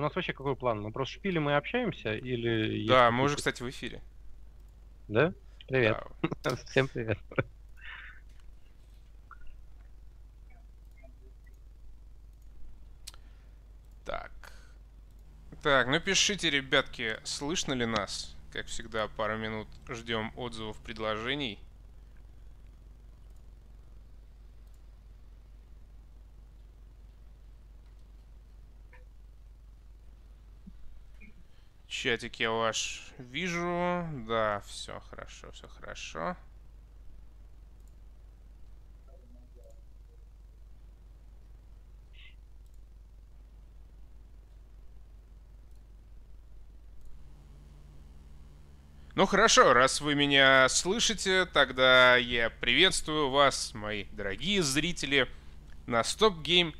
У нас вообще какой план? Мы просто шпилим и общаемся или... Да, мы уже, кстати, в эфире. Да? Привет. Да. Всем привет. Так. Так, ну пишите, ребятки, слышно ли нас? Как всегда, пару минут ждем отзывов, предложений. Чатик я ваш вижу. Да, все хорошо, все хорошо. Ну хорошо, раз вы меня слышите, тогда я приветствую вас, мои дорогие зрители, на stopgame.ru.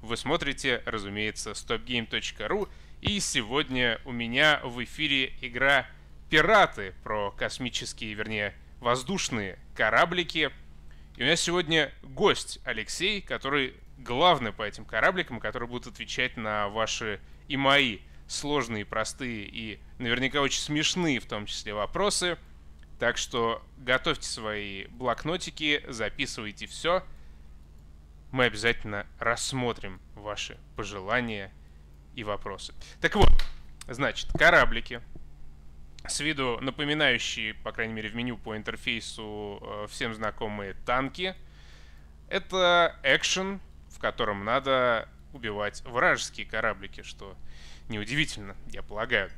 Вы смотрите, разумеется, stopgame.ru, и сегодня у меня в эфире игра «Пираты» про космические, вернее, воздушные кораблики. И у меня сегодня гость Алексей, который главный по этим корабликам, который будет отвечать на ваши и мои сложные, простые и наверняка очень смешные в том числе вопросы. Так что готовьте свои блокнотики, записывайте все. Мы обязательно рассмотрим ваши пожелания и вопросы. Так вот, значит, кораблики. С виду напоминающие, по крайней мере, в меню по интерфейсу э, всем знакомые танки. Это экшен, в котором надо убивать вражеские кораблики, что неудивительно, я полагаю.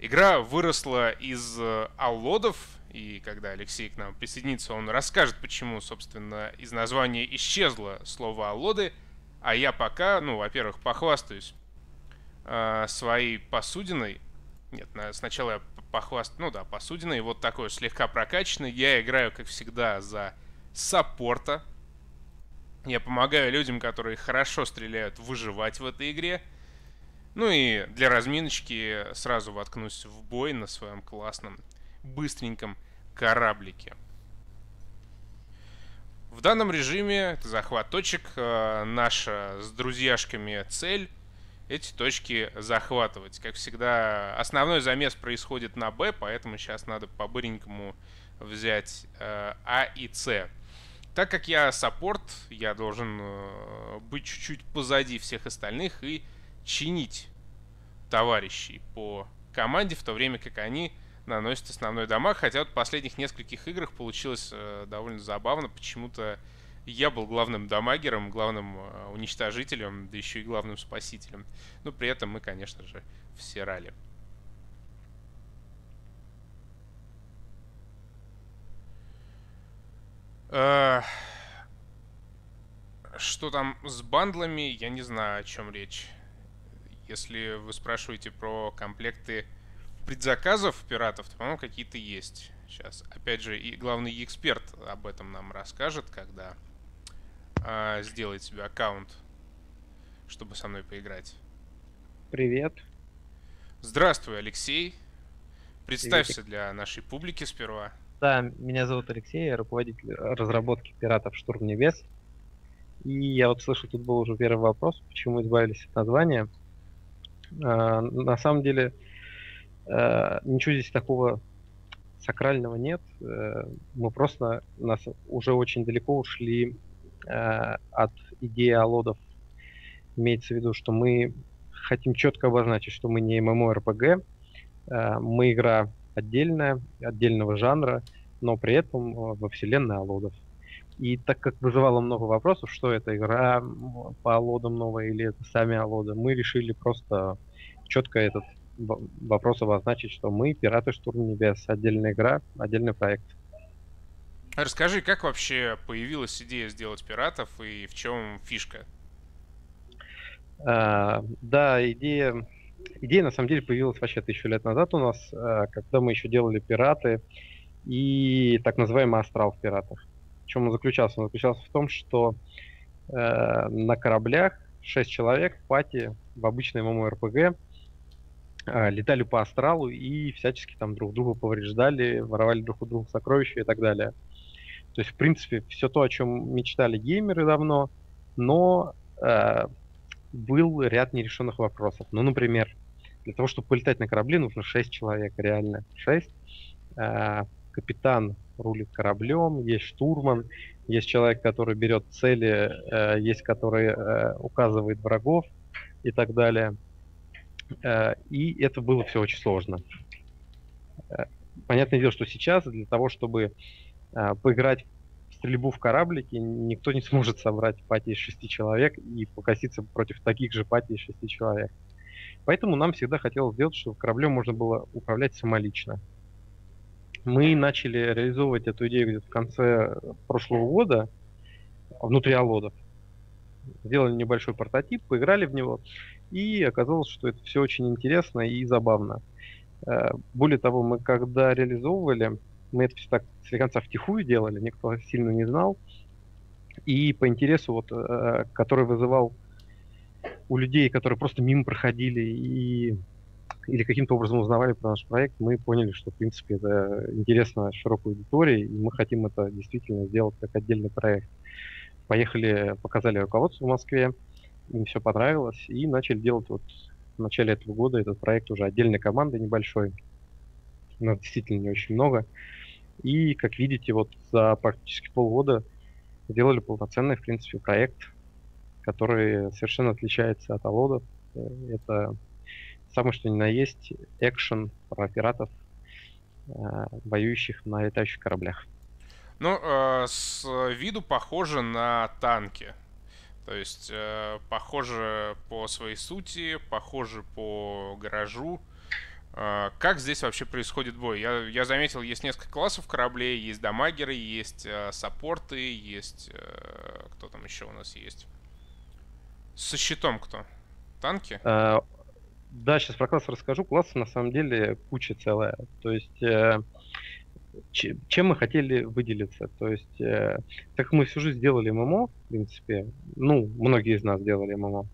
Игра выросла из э, аллодов, и когда Алексей к нам присоединится, он расскажет, почему, собственно, из названия исчезло слово аллоды, а я пока, ну, во-первых, похвастаюсь э, своей посудиной. Нет, сначала я похвастаюсь, ну да, посудиной, вот такой слегка прокачанный. Я играю, как всегда, за саппорта. Я помогаю людям, которые хорошо стреляют, выживать в этой игре. Ну и для разминочки сразу воткнусь в бой на своем классном, быстреньком кораблике. В данном режиме это захват точек. Э, наша с друзьяшками цель эти точки захватывать. Как всегда, основной замес происходит на Б, поэтому сейчас надо по-быренькому взять э, А и С. Так как я саппорт, я должен э, быть чуть-чуть позади всех остальных и чинить товарищей по команде, в то время как они наносят основной дамаг. Хотя вот в последних нескольких играх получилось э, довольно забавно. Почему-то я был главным дамагером, главным э, уничтожителем, да еще и главным спасителем. Но при этом мы, конечно же, все рали. Э, что там с бандлами, я не знаю, о чем речь. Если вы спрашиваете про комплекты предзаказов пиратов, то, по-моему, какие-то есть. Сейчас, опять же, и главный эксперт об этом нам расскажет, когда а, сделает себе аккаунт, чтобы со мной поиграть. Привет. Здравствуй, Алексей. Представься Привет. для нашей публики сперва. Да, меня зовут Алексей, я руководитель разработки пиратов Штурм Небес. И я вот слышу, тут был уже первый вопрос, почему избавились от названия. А, на самом деле а, ничего здесь такого сакрального нет. Э, мы просто нас уже очень далеко ушли от идеи алодов. Имеется в виду, что мы хотим четко обозначить, что мы не MMORPG, мы игра отдельная, отдельного жанра, но при этом во вселенной алодов. И так как вызывало много вопросов, что это игра по алодам новая или это сами алоды, мы решили просто четко этот вопрос обозначить, что мы пираты Штурм Небес, отдельная игра, отдельный проект. Расскажи, как вообще появилась идея сделать пиратов и в чем фишка? А, да, идея, идея на самом деле появилась вообще тысячу лет назад у нас, а, когда мы еще делали пираты и так называемый астрал в пиратах чем он заключался? Он заключался в том, что э, на кораблях 6 человек в пати в обычной MMORPG э, летали по астралу и всячески там друг друга повреждали, воровали друг у друга сокровища и так далее. То есть, в принципе, все то, о чем мечтали геймеры давно, но э, был ряд нерешенных вопросов. Ну, например, для того, чтобы полетать на корабле, нужно 6 человек, реально 6. Э, капитан рулит кораблем, есть штурман, есть человек, который берет цели, э, есть который э, указывает врагов и так далее. Э, и это было все очень сложно. Э, понятное дело, что сейчас для того, чтобы поиграть в стрельбу в кораблике, никто не сможет собрать пати из шести человек и покоситься против таких же пати из шести человек. Поэтому нам всегда хотелось сделать, чтобы кораблем можно было управлять самолично. Мы начали реализовывать эту идею где-то в конце прошлого года внутри Алодов. Сделали небольшой прототип, поиграли в него, и оказалось, что это все очень интересно и забавно. Э, более того, мы когда реализовывали, мы это все так слегка втихую делали, никто сильно не знал. И по интересу, вот, э, который вызывал у людей, которые просто мимо проходили и или каким-то образом узнавали про наш проект, мы поняли, что, в принципе, это интересно широкой аудитории, и мы хотим это действительно сделать как отдельный проект. Поехали, показали руководству в Москве, им все понравилось, и начали делать вот в начале этого года этот проект уже отдельной командой небольшой. У нас действительно не очень много. И, как видите, вот за практически полгода сделали полноценный, в принципе, проект, который совершенно отличается от Алодов. Это самое что ни на есть экшен про пиратов, э, воюющих на летающих кораблях. Ну, э, с виду похоже на танки. То есть, э, похоже по своей сути, похоже по гаражу. Э, как здесь вообще происходит бой? Я, я заметил, есть несколько классов кораблей, есть дамагеры, есть э, саппорты, есть... Э, кто там еще у нас есть? Со щитом кто? Танки? Э, да, сейчас про класс расскажу. Классов на самом деле куча целая. То есть э, чем мы хотели выделиться? То есть, э, так мы всю жизнь сделали ММО, в принципе, ну, многие из нас делали ММО,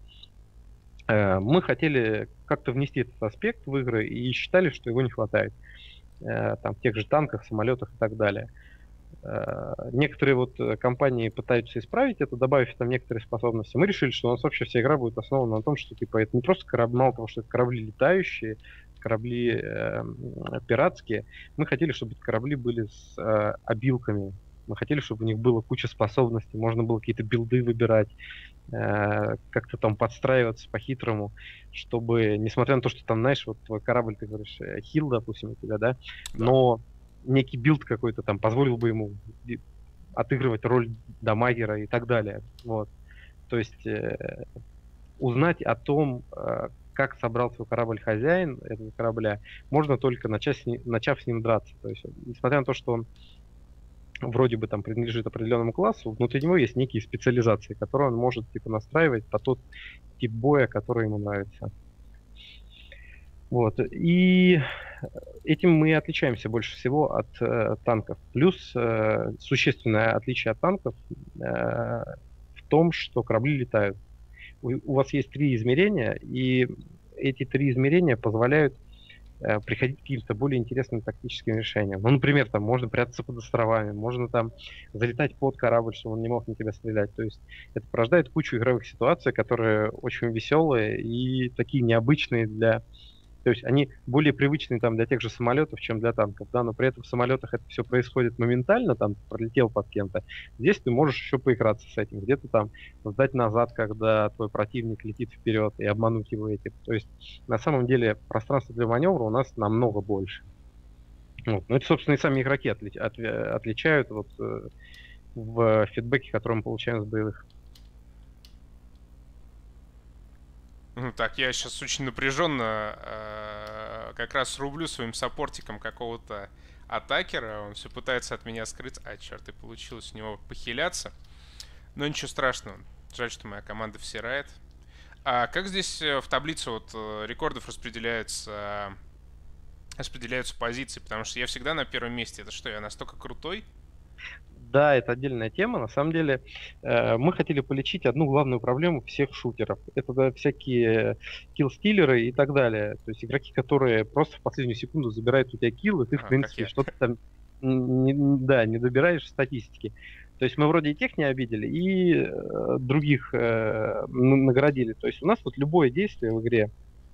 мы хотели как-то внести этот аспект в игры и считали, что его не хватает. Э, там, в тех же танках, самолетах и так далее. Э, Э, некоторые вот э, компании пытаются исправить это, добавив там некоторые способности. Мы решили, что у нас вообще вся игра будет основана на том, что типа это не просто корабли, мало того, что это корабли летающие, корабли э, пиратские. Мы хотели, чтобы корабли были с э, абилками. Мы хотели, чтобы у них было куча способностей, можно было какие-то build ы выбирать, э, как-то там подстраиваться по-хитрому, чтобы, несмотря на то, что там, знаешь, вот твой корабль, ты говоришь, э, heal, допустим, у тебя, да, да. но некий build какой-то там позволил бы ему отыгрывать роль damager а и так далее. Вот. То есть э, узнать о том, э, как собрал свой корабль хозяин этого корабля, можно только начав с, ним, начав с ним драться. То есть, несмотря на то, что он вроде бы там принадлежит определенному классу, внутри него есть некие специализации, которые он может типа настраивать по тот тип боя, который ему нравится. Вот. И этим мы отличаемся больше всего от э, танков. Плюс э, существенное отличие от танков э, в том, что корабли летают. У, у вас есть три измерения, и эти три измерения позволяют э, приходить к каким-то более интересным тактическим решениям. Ну, например, там можно прятаться под островами, можно там залетать под корабль, чтобы он не мог на тебя стрелять. То есть это порождает кучу игровых ситуаций, которые очень веселые и такие необычные для то есть они более привычны там для тех же самолетов, чем для танков, да, но при этом в самолетах это все происходит моментально, там пролетел под кем-то. Здесь ты можешь еще поиграться с этим, где-то там сдать назад, когда твой противник летит вперед и обмануть его этим. То есть на самом деле пространство для маневра у нас намного больше. Вот. Ну, это, собственно, и сами игроки отли- от- отличают вот, э, в фидбэке, который мы получаем с боевых. Ну так, я сейчас очень напряженно э, как раз рублю своим саппортиком какого-то атакера. Он все пытается от меня скрыть. А, черт, и получилось у него похиляться. Но ничего страшного. Жаль, что моя команда всирает. А как здесь э, в таблице вот э, рекордов распределяются распределяются позиции? Потому что я всегда на первом месте. Это что, я настолько крутой? Да, это отдельная тема. На самом деле, э, мы хотели полечить одну главную проблему всех шутеров. Это да, всякие килл-стиллеры и так далее. То есть игроки, которые просто в последнюю секунду забирают у тебя килл, и ты, а, в принципе, что-то там не, да, не добираешь статистики. То есть мы вроде и тех не обидели, и э, других э, наградили. То есть у нас вот любое действие в игре,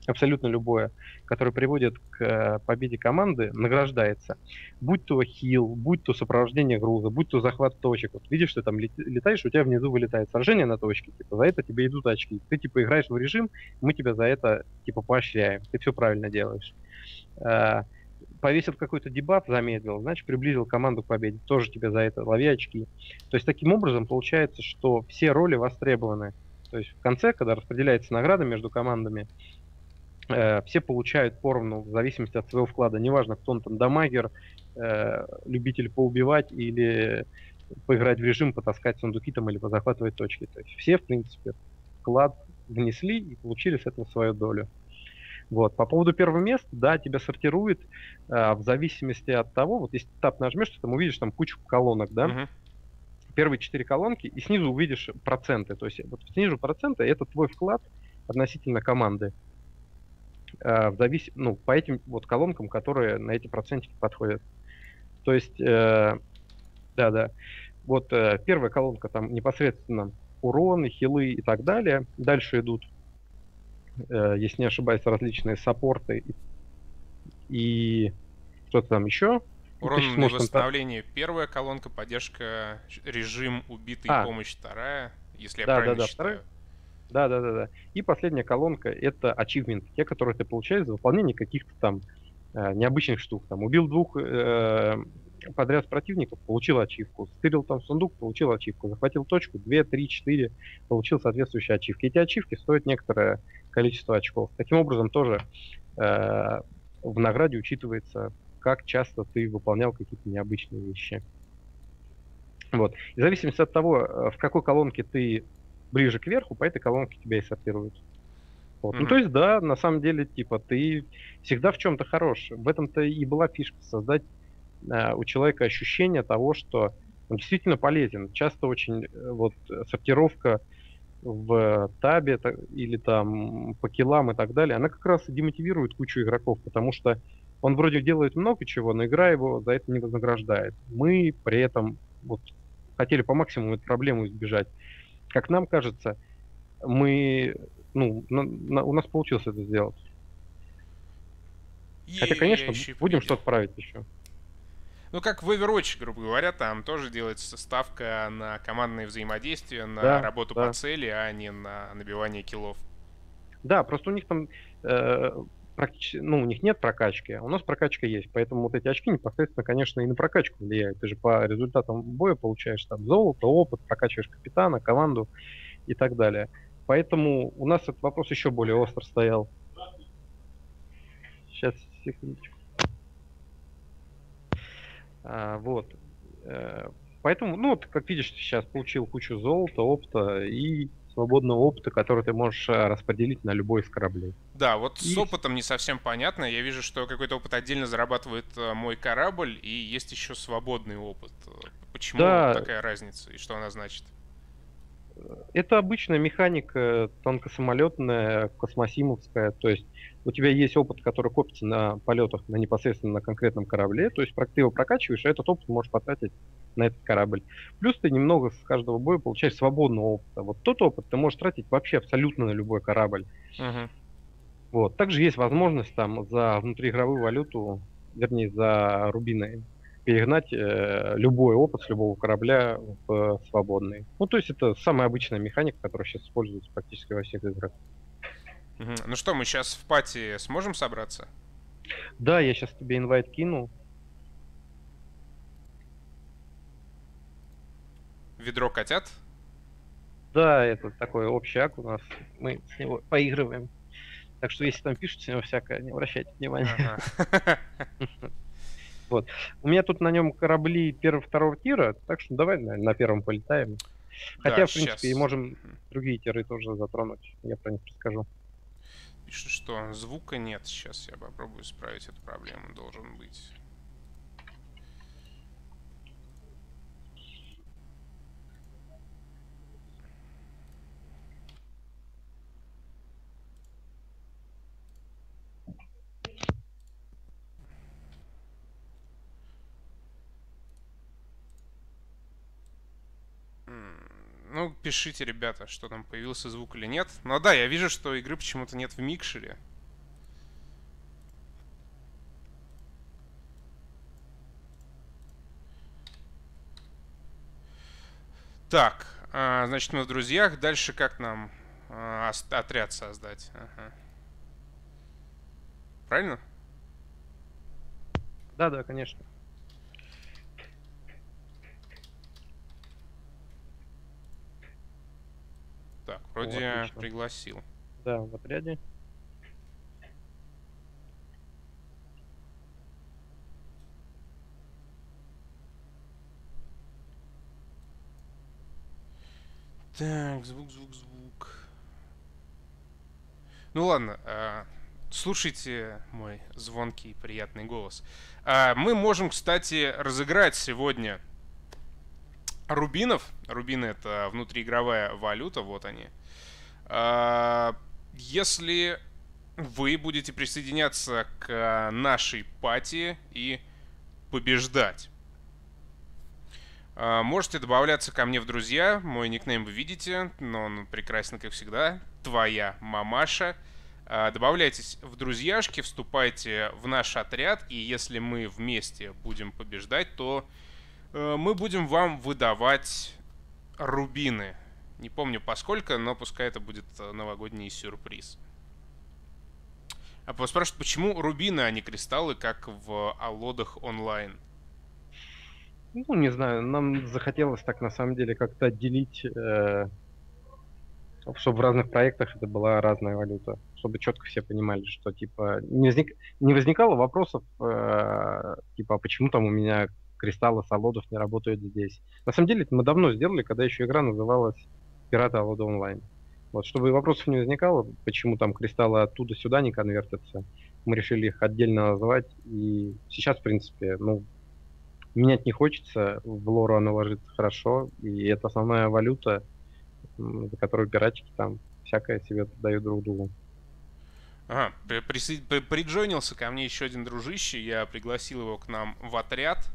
абсолютно любое, которое приводит к э, победе команды, награждается. Будь то хил, будь то сопровождение груза, будь то захват точек. Вот видишь, ты там летаешь, у тебя внизу вылетает сражение на точке, типа за это тебе идут очки. Ты типа играешь в режим, мы тебя за это типа поощряем. Ты все правильно делаешь. Э, повесил какой-то дебаф, замедлил, значит, приблизил команду к победе. Тоже тебе за это лови очки. То есть таким образом получается, что все роли востребованы. То есть в конце, когда распределяется награда между командами, все получают поровну в зависимости от своего вклада. Неважно, кто он там, дамагер, э, любитель поубивать или поиграть в режим, потаскать сундуки там или позахватывать точки. То есть все, в принципе, вклад внесли и получили с этого свою долю. Вот. По поводу первого места, да, тебя сортирует э, в зависимости от того, вот если тап нажмешь, ты там увидишь там кучу колонок, да, uh-huh. первые четыре колонки, и снизу увидишь проценты. То есть вот снизу проценты это твой вклад относительно команды. Э, в завис... ну, по этим вот колонкам, которые на эти процентики подходят. То есть, э, да, да. Вот э, первая колонка там непосредственно уроны, хилы и так далее. Дальше идут э, если не ошибаюсь, различные саппорты и что-то там еще. Урон на восстановление там... первая колонка, поддержка режим убитый а. помощь вторая, если я да, правильно да, да, считаю. Вторая... Да, да, да, да. И последняя колонка это ачивменты, те, которые ты получаешь за выполнение каких-то там э, необычных штук. Там убил двух э, подряд противников, получил ачивку. Стырил там сундук, получил ачивку. Захватил точку, 2, 3, 4, получил соответствующие ачивки. Эти ачивки стоят некоторое количество очков. Таким образом, тоже э, в награде учитывается, как часто ты выполнял какие-то необычные вещи. Вот. И в зависимости от того, э, в какой колонке ты ближе к верху, по этой колонке тебя и сортируют. Вот. Mm-hmm. Ну, то есть, да, на самом деле, типа, ты всегда в чем-то хорош. В этом-то и была фишка, создать э, у человека ощущение того, что он действительно полезен. Часто очень э, вот сортировка в табе или там по килам и так далее, она как раз и демотивирует кучу игроков, потому что он вроде делает много чего, но игра его за это не вознаграждает. Мы при этом вот хотели по максимуму эту проблему избежать. Как нам кажется, мы, ну, на, на, у нас получилось это сделать. Хотя, конечно, будем что-то править еще. Ну, как в Overwatch, грубо говоря, там тоже делается ставка на командное взаимодействие, на да, работу да. по цели, а не на набивание киллов. Да, просто у них там э, ну, у них нет прокачки, а у нас прокачка есть. Поэтому вот эти очки непосредственно, конечно, и на прокачку влияют. Ты же по результатам боя получаешь там золото, опыт, прокачиваешь капитана, команду и так далее. Поэтому у нас этот вопрос еще более остро стоял. Сейчас, секундочку. А, вот. Э, поэтому, ну, ты, как видишь, сейчас получил кучу золота, опыта и свободного опыта, который ты можешь э, распределить на любой из кораблей. Да, вот и... с опытом не совсем понятно. Я вижу, что какой-то опыт отдельно зарабатывает э, мой корабль, и есть еще свободный опыт. Почему да. такая разница и что она значит? Это обычная механика тонкосамолетная, космосимовская. То есть у тебя есть опыт, который копится на полетах на непосредственно на конкретном корабле. То есть ты его прокачиваешь, а этот опыт можешь потратить на этот корабль. Плюс ты немного с каждого боя получаешь свободного опыта. Вот тот опыт ты можешь тратить вообще абсолютно на любой корабль. Uh-huh. Вот. Также есть возможность там за внутриигровую валюту, вернее, за рубины перегнать э, любой опыт с любого корабля в свободный. Ну, то есть это самая обычная механика, которая сейчас используется практически во всех играх. Ну что, мы сейчас в пати сможем собраться? Да, я сейчас тебе инвайт кинул. Ведро котят? Да, это такой общий ак у нас. Мы с него поигрываем. Так что если там пишут с него всякое, не обращайте внимания. Вот. У меня тут на нем корабли первого-второго тира, так что давай наверное, на первом полетаем. Хотя, да, в принципе, сейчас. и можем другие тиры тоже затронуть. Я про них расскажу. Пишут, что звука нет. Сейчас я попробую исправить эту проблему. Должен быть. Ну, пишите, ребята, что там появился звук или нет. Ну да, я вижу, что игры почему-то нет в микшере. Так, а, значит, мы в друзьях. Дальше как нам а, отряд создать? Ага. Правильно? Да, да, конечно. Так, вроде О, пригласил. Да, в отряде. Так, звук, звук, звук. Ну ладно, э, слушайте мой звонкий приятный голос. Э, мы можем, кстати, разыграть сегодня рубинов. Рубины это внутриигровая валюта, вот они. Э, если вы будете присоединяться к нашей пати и побеждать. А, можете добавляться ко мне в друзья. Мой никнейм вы видите, но он прекрасен, как всегда. Твоя мамаша. А, добавляйтесь в друзьяшки, вступайте в наш отряд, и если мы вместе будем побеждать, то мы будем вам выдавать рубины. Не помню поскольку, но пускай это будет э, новогодний сюрприз. А спрашивают, почему рубины, а не кристаллы, как в Аллодах онлайн? Ну, не знаю, нам захотелось так на самом деле как-то отделить, э, чтобы в разных проектах это была разная валюта, чтобы четко все понимали, что типа не, возник, не возникало вопросов, э, типа, а почему там у меня кристаллы Солодов не работают здесь. На самом деле это мы давно сделали, когда еще игра называлась Пираты Алода Онлайн. Вот, чтобы вопросов не возникало, почему там кристаллы оттуда сюда не конвертятся, мы решили их отдельно назвать, и сейчас, в принципе, ну, менять не хочется, в лору она ложится хорошо, и это основная валюта, за которую пиратики там всякое себе дают друг другу. Ага, присо... приджойнился ко мне еще один дружище, я пригласил его к нам в отряд.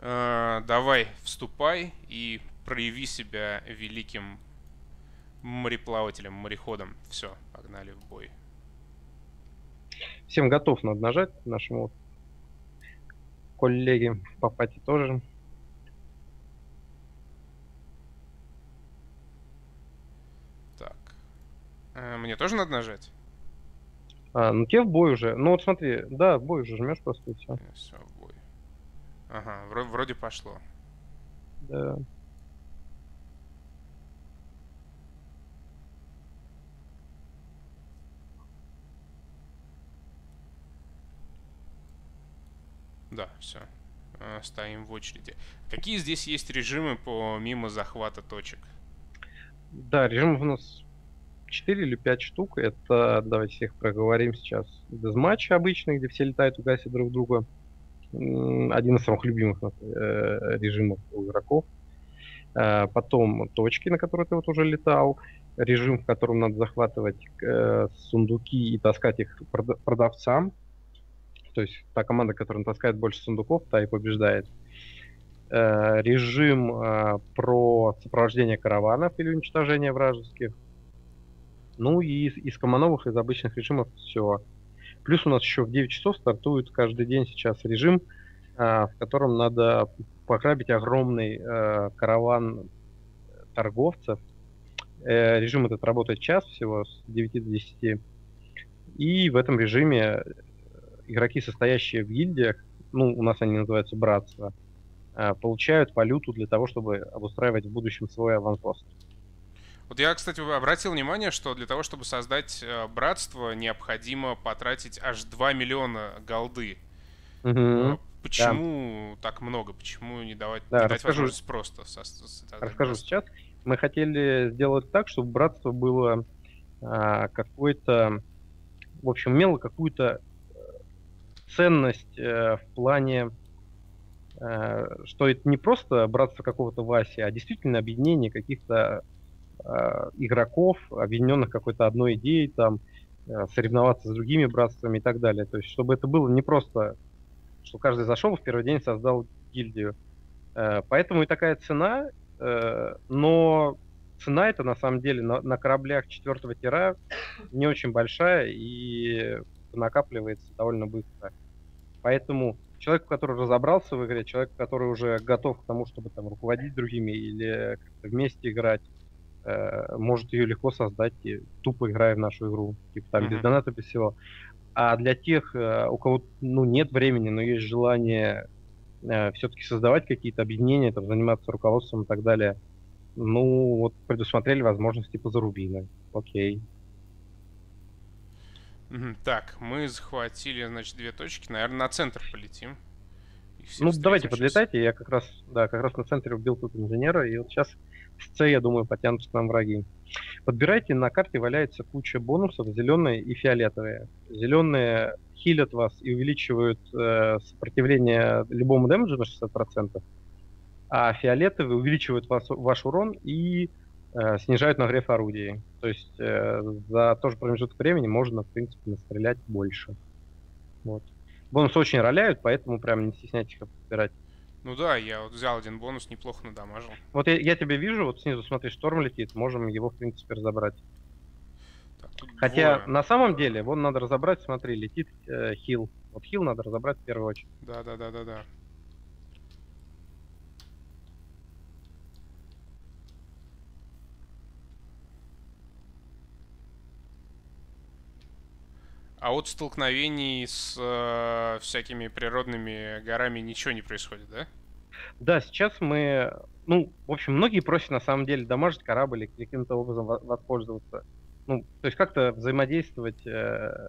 Э, давай, вступай и прояви себя великим мореплавателем, мореходом. Все, погнали в бой. Всем готов надо нажать нашему коллеги по пати тоже. Так. Э, мне тоже надо нажать? А, ну тебе в бой уже. Ну вот смотри, да, в бой уже жмешь просто и все. Все, в. Ага, вроде, вроде пошло. Да. Да, все. Э, стоим в очереди. Какие здесь есть режимы помимо захвата точек? Да, режимов у нас 4 или 5 штук. Это, давайте их проговорим сейчас. Дезматч обычный, где все летают и гасят друг друга. Один из самых любимых э, режимов у игроков. Э, потом точки, на которые ты вот уже летал. Режим, в котором надо захватывать сундуки и таскать их продавцам то есть та команда, которая таскает больше сундуков, та и побеждает. Э, режим э, про сопровождение караванов или уничтожение вражеских. Ну и из, из комановых, из обычных режимов все. Плюс у нас еще в 9 часов стартует каждый день сейчас режим, э, в котором надо пограбить огромный э, караван торговцев. Э, режим этот работает час всего с 9 до 10. И в этом режиме игроки, состоящие в гильдиях, ну, у нас они называются братства, э, получают валюту для того, чтобы обустраивать в будущем свой аванпост. Вот я, кстати, обратил внимание, что для того, чтобы создать э, братство, необходимо потратить аж 2 миллиона голды. Угу. Почему да. так много? Почему не давать да, не дать возможность просто со, со, Расскажу сейчас. Мы хотели сделать так, чтобы братство было а, какой-то, в общем, имело какую-то ценность э, в плане, э, что это не просто братство какого-то Васи, а действительно объединение каких-то игроков, объединенных какой-то одной идеей, там, э, соревноваться с другими братствами и так далее. То есть, чтобы это было не просто, что каждый зашел в первый день создал гильдию. Э, поэтому и такая цена, э, но цена это на самом деле на, кораблях четвертого тира не очень большая и накапливается довольно быстро. Поэтому человек, который разобрался в игре, человек, который уже готов к тому, чтобы там руководить другими или вместе играть, э, может ее легко создать, и тупо играя в нашу игру, типа там mm-hmm. без доната, без всего. А для тех, э, у кого ну, нет времени, но есть желание э, все-таки создавать какие-то объединения, там, заниматься руководством и так далее, ну, вот предусмотрели возможность типа зарубина. Окей. Так, мы захватили, значит, две точки. Наверное, на центр полетим. Ну, давайте подлетайте. Я как раз, да, как раз на центре убил тут инженера, и вот сейчас с С, я думаю, потянутся к нам враги. Подбирайте, на карте валяется куча бонусов, зеленые и фиолетовые. Зеленые хилят вас и увеличивают э, сопротивление любому дэмэджу на 60%, а фиолетовые увеличивают вас, ваш урон и э, снижают нагрев орудий. То есть э, за тот же промежуток времени можно, в принципе, настрелять больше. Вот. Бонусы очень роляют, поэтому прям не стесняйтесь их подбирать. Ну да, я вот взял один бонус, неплохо надамажил. Вот я, я тебя вижу, вот снизу, смотри, шторм летит, можем его, в принципе, разобрать. Так, Хотя, двое. на самом деле, вон надо разобрать, смотри, летит э, хил. Вот хил надо разобрать в первую очередь. Да, да, да, да, да. А от столкновений с э, всякими природными горами ничего не происходит, да? Да, сейчас мы... Ну, в общем, многие просят на самом деле дамажить корабль или каким-то образом воспользоваться. Ну, то есть как-то взаимодействовать э,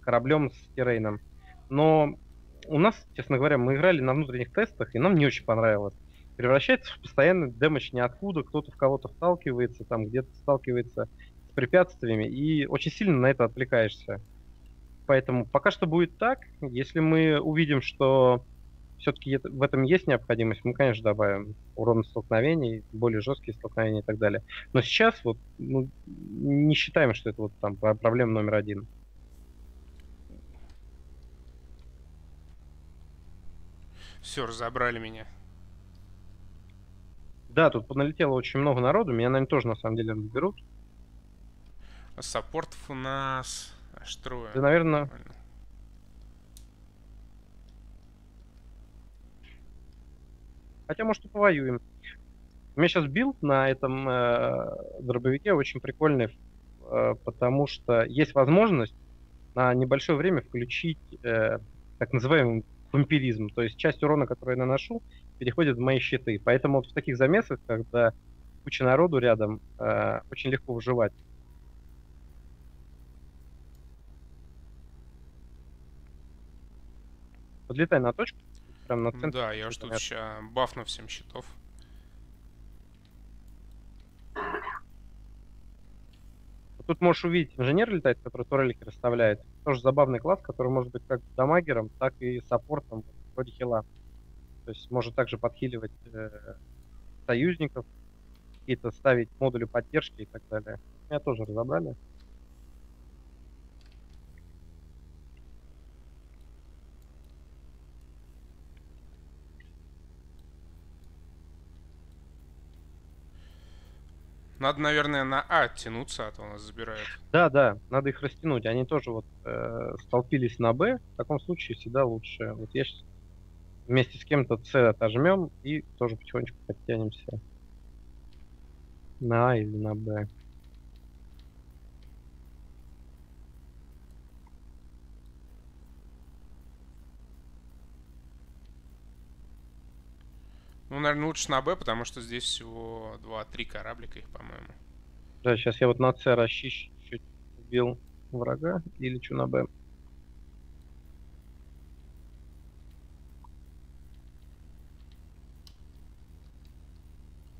кораблем с террейном. Но у нас, честно говоря, мы играли на внутренних тестах, и нам не очень понравилось. Превращается в постоянный дэмэдж ниоткуда, кто-то в кого-то сталкивается, там где-то сталкивается с препятствиями, и очень сильно на это отвлекаешься. Поэтому пока что будет так. Если мы увидим, что все-таки в этом есть необходимость, мы, конечно, добавим урон столкновений, более жесткие столкновения и так далее. Но сейчас вот ну, не считаем, что это вот там проблема номер один. Все, разобрали меня. Да, тут налетело очень много народу, меня, наверное, тоже на самом деле разберут. А support ов у нас Аж трое. Да, наверное... Хотя, может, и повоюем. У меня сейчас build на этом э, дробовике очень прикольный, э, потому что есть возможность на небольшое время включить э, так называемый вампиризм. То есть часть урона, которую я наношу, переходит в мои щиты. Поэтому в таких замесах, когда куча народу рядом, э, очень легко выживать. Подлетай на точку. Прям на центр. Да, я жду сейчас бафну всем щитов. Тут можешь увидеть инженер летает, который турелики расставляет. Тоже забавный класс, который может быть как дамагером, так и саппортом, вроде хила. То есть может также подхиливать э, союзников, какие-то ставить модули поддержки и так далее. Меня тоже разобрали. Надо, наверное, на А тянуться, а то нас забирают. Да, да, надо их растянуть. Они тоже вот э, столпились на Б. В таком случае всегда лучше. Вот я сейчас вместе с кем-то С отожмем и тоже потихонечку подтянемся на А или на Б. Ну, наверное, лучше на Б, потому что здесь всего 2-3 кораблика их, по-моему. Да, сейчас я вот на С расчищу, чуть убил врага и лечу на Б.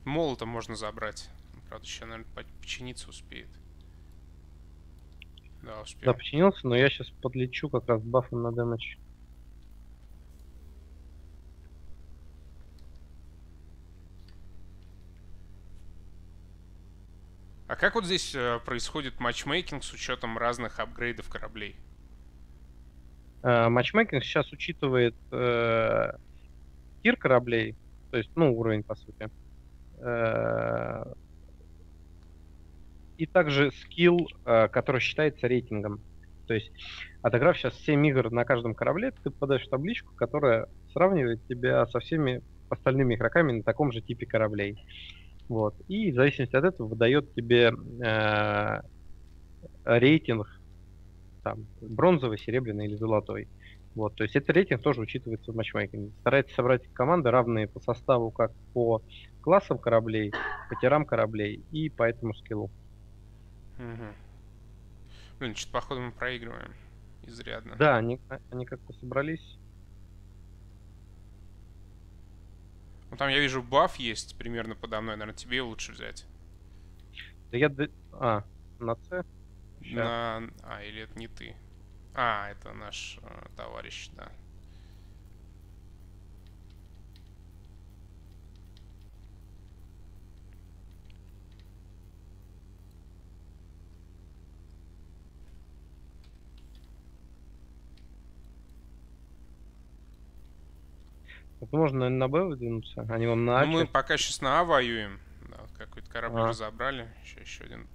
Молотом можно забрать. Правда, еще, наверное, починиться успеет. Да, успеет. Да, починился, но я сейчас подлечу как раз бафом на дэмэдж. А как вот здесь э, происходит матчмейкинг с учетом разных апгрейдов кораблей? Э, матчмейкинг сейчас учитывает э, тир кораблей, то есть, ну, уровень, по сути. Э, и также скилл, э, который считается рейтингом. То есть, отыграв сейчас 7 игр на каждом корабле, ты попадаешь в табличку, которая сравнивает тебя со всеми остальными игроками на таком же типе кораблей. Вот. И в зависимости от этого выдает тебе э, рейтинг там, бронзовый, серебряный или золотой. Вот, то есть этот рейтинг тоже учитывается в матчмейкинге. Старайтесь собрать команды равные по составу как по классам кораблей, по тирам кораблей и по этому скиллу. Угу. Блин, что-то походу мы проигрываем. Изрядно. Да, они, они как-то собрались. Ну там я вижу баф есть примерно подо мной, наверное, тебе лучше взять. Да я... А, на С? На... А, или это не ты. А, это наш э, товарищ, да. Это можно, наверное, на Б выдвинуться, а не вам на А. Ну, мы пока сейчас на А воюем. Да, какой-то корабль а. разобрали. Еще, еще один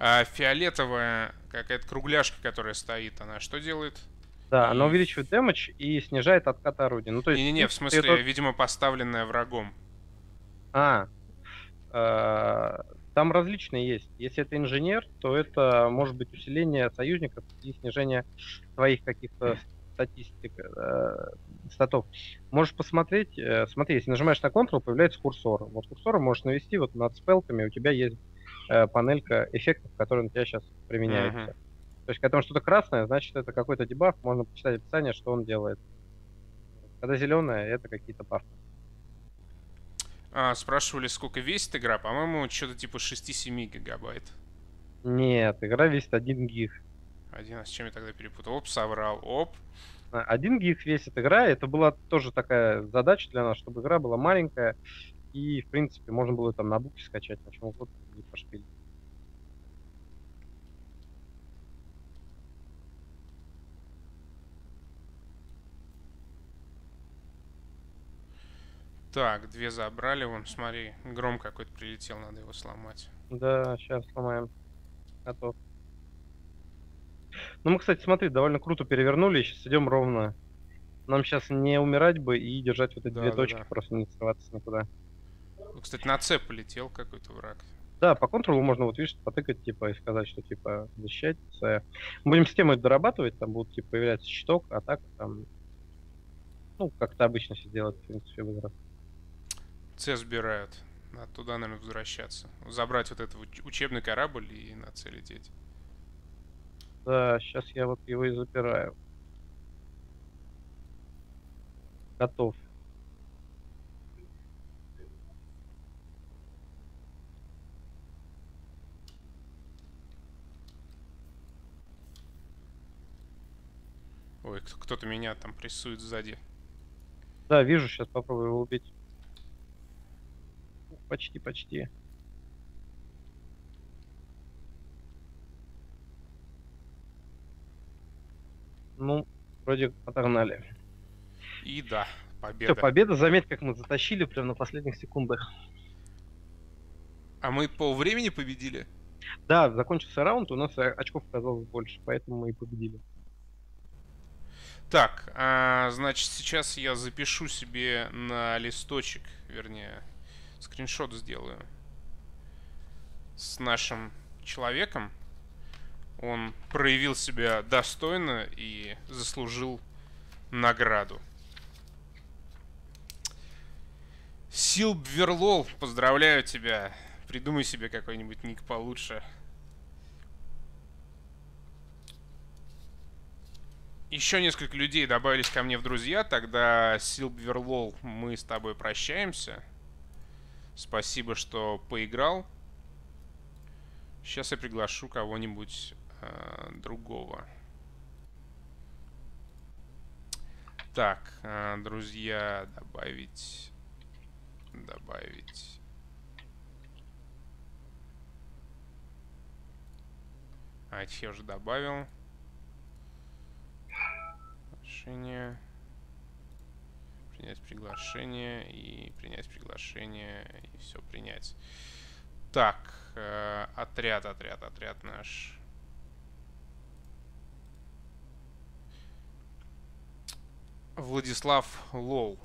А фиолетовая какая-то кругляшка, которая стоит, она что делает? Да, и... она увеличивает дэмэдж и снижает откат орудия. Ну, то есть... Не-не-не, в смысле, это... видимо, поставленная врагом. А, э, там различные есть. Если это инженер, то это может быть усиление союзников и снижение своих каких-то статистик, э, статов. Можешь посмотреть, э, смотри, если нажимаешь на Ctrl, появляется курсор. Вот курсор можешь навести вот над спелками, у тебя есть э, панелька эффектов, которые на тебя сейчас применяются. Uh-huh. То есть, когда там что-то красное, значит, это какой-то дебаф, можно почитать описание, что он делает. Когда зеленое, это какие-то бафы. А, спрашивали, сколько весит игра. По-моему, что-то типа 6-7 гигабайт. Нет, игра весит 1 гиг. Один, а с чем я тогда перепутал? Оп, соврал. Оп. 1 гиг весит игра. Это была тоже такая задача для нас, чтобы игра была маленькая. И, в принципе, можно было там на буке скачать, на чем угодно и пошпилить. Так, две забрали, вон, смотри, гром какой-то прилетел, надо его сломать. Да, сейчас сломаем. Готов. Ну, мы, кстати, смотри, довольно круто перевернули, сейчас идем ровно. Нам сейчас не умирать бы и держать вот эти да, две да, точки, да. просто не срываться никуда. Ну, кстати, на С полетел какой-то враг. Да, по контролу можно, вот видишь, потыкать, типа, и сказать, что, типа, защищать С. Мы будем систему это дорабатывать, там будут, типа, появляться щиток, атака, там... Ну, как то обычно все делают, в принципе, в играх. С сбирают. Надо туда, наверное, возвращаться. Забрать вот этот учебный корабль и на С лететь. Да, сейчас я вот его и запираю. Готов. Ой, кто-то меня там прессует сзади. Да, вижу, сейчас попробую его убить. Почти, почти. Ну, вроде отогнали. И да, победа. Все, победа. Заметь, как мы затащили прямо на последних секундах. А мы по времени победили? Да, закончился раунд, у нас очков оказалось больше, поэтому мы и победили. Так, а, значит, сейчас я запишу себе на листочек, вернее, скриншот сделаю с нашим человеком. Он проявил себя достойно и заслужил награду. Силбверлол, поздравляю тебя. Придумай себе какой-нибудь ник получше. еще несколько людей добавились ко мне в друзья, тогда Силбверлол, мы с тобой прощаемся. Спасибо, что поиграл. Сейчас я приглашу кого-нибудь э, другого. Так, э, друзья, добавить, добавить. А, я уже добавил. Приглашение. Принять приглашение и принять приглашение и все принять. Так, э, отряд, отряд, отряд наш. Владислав Лоу.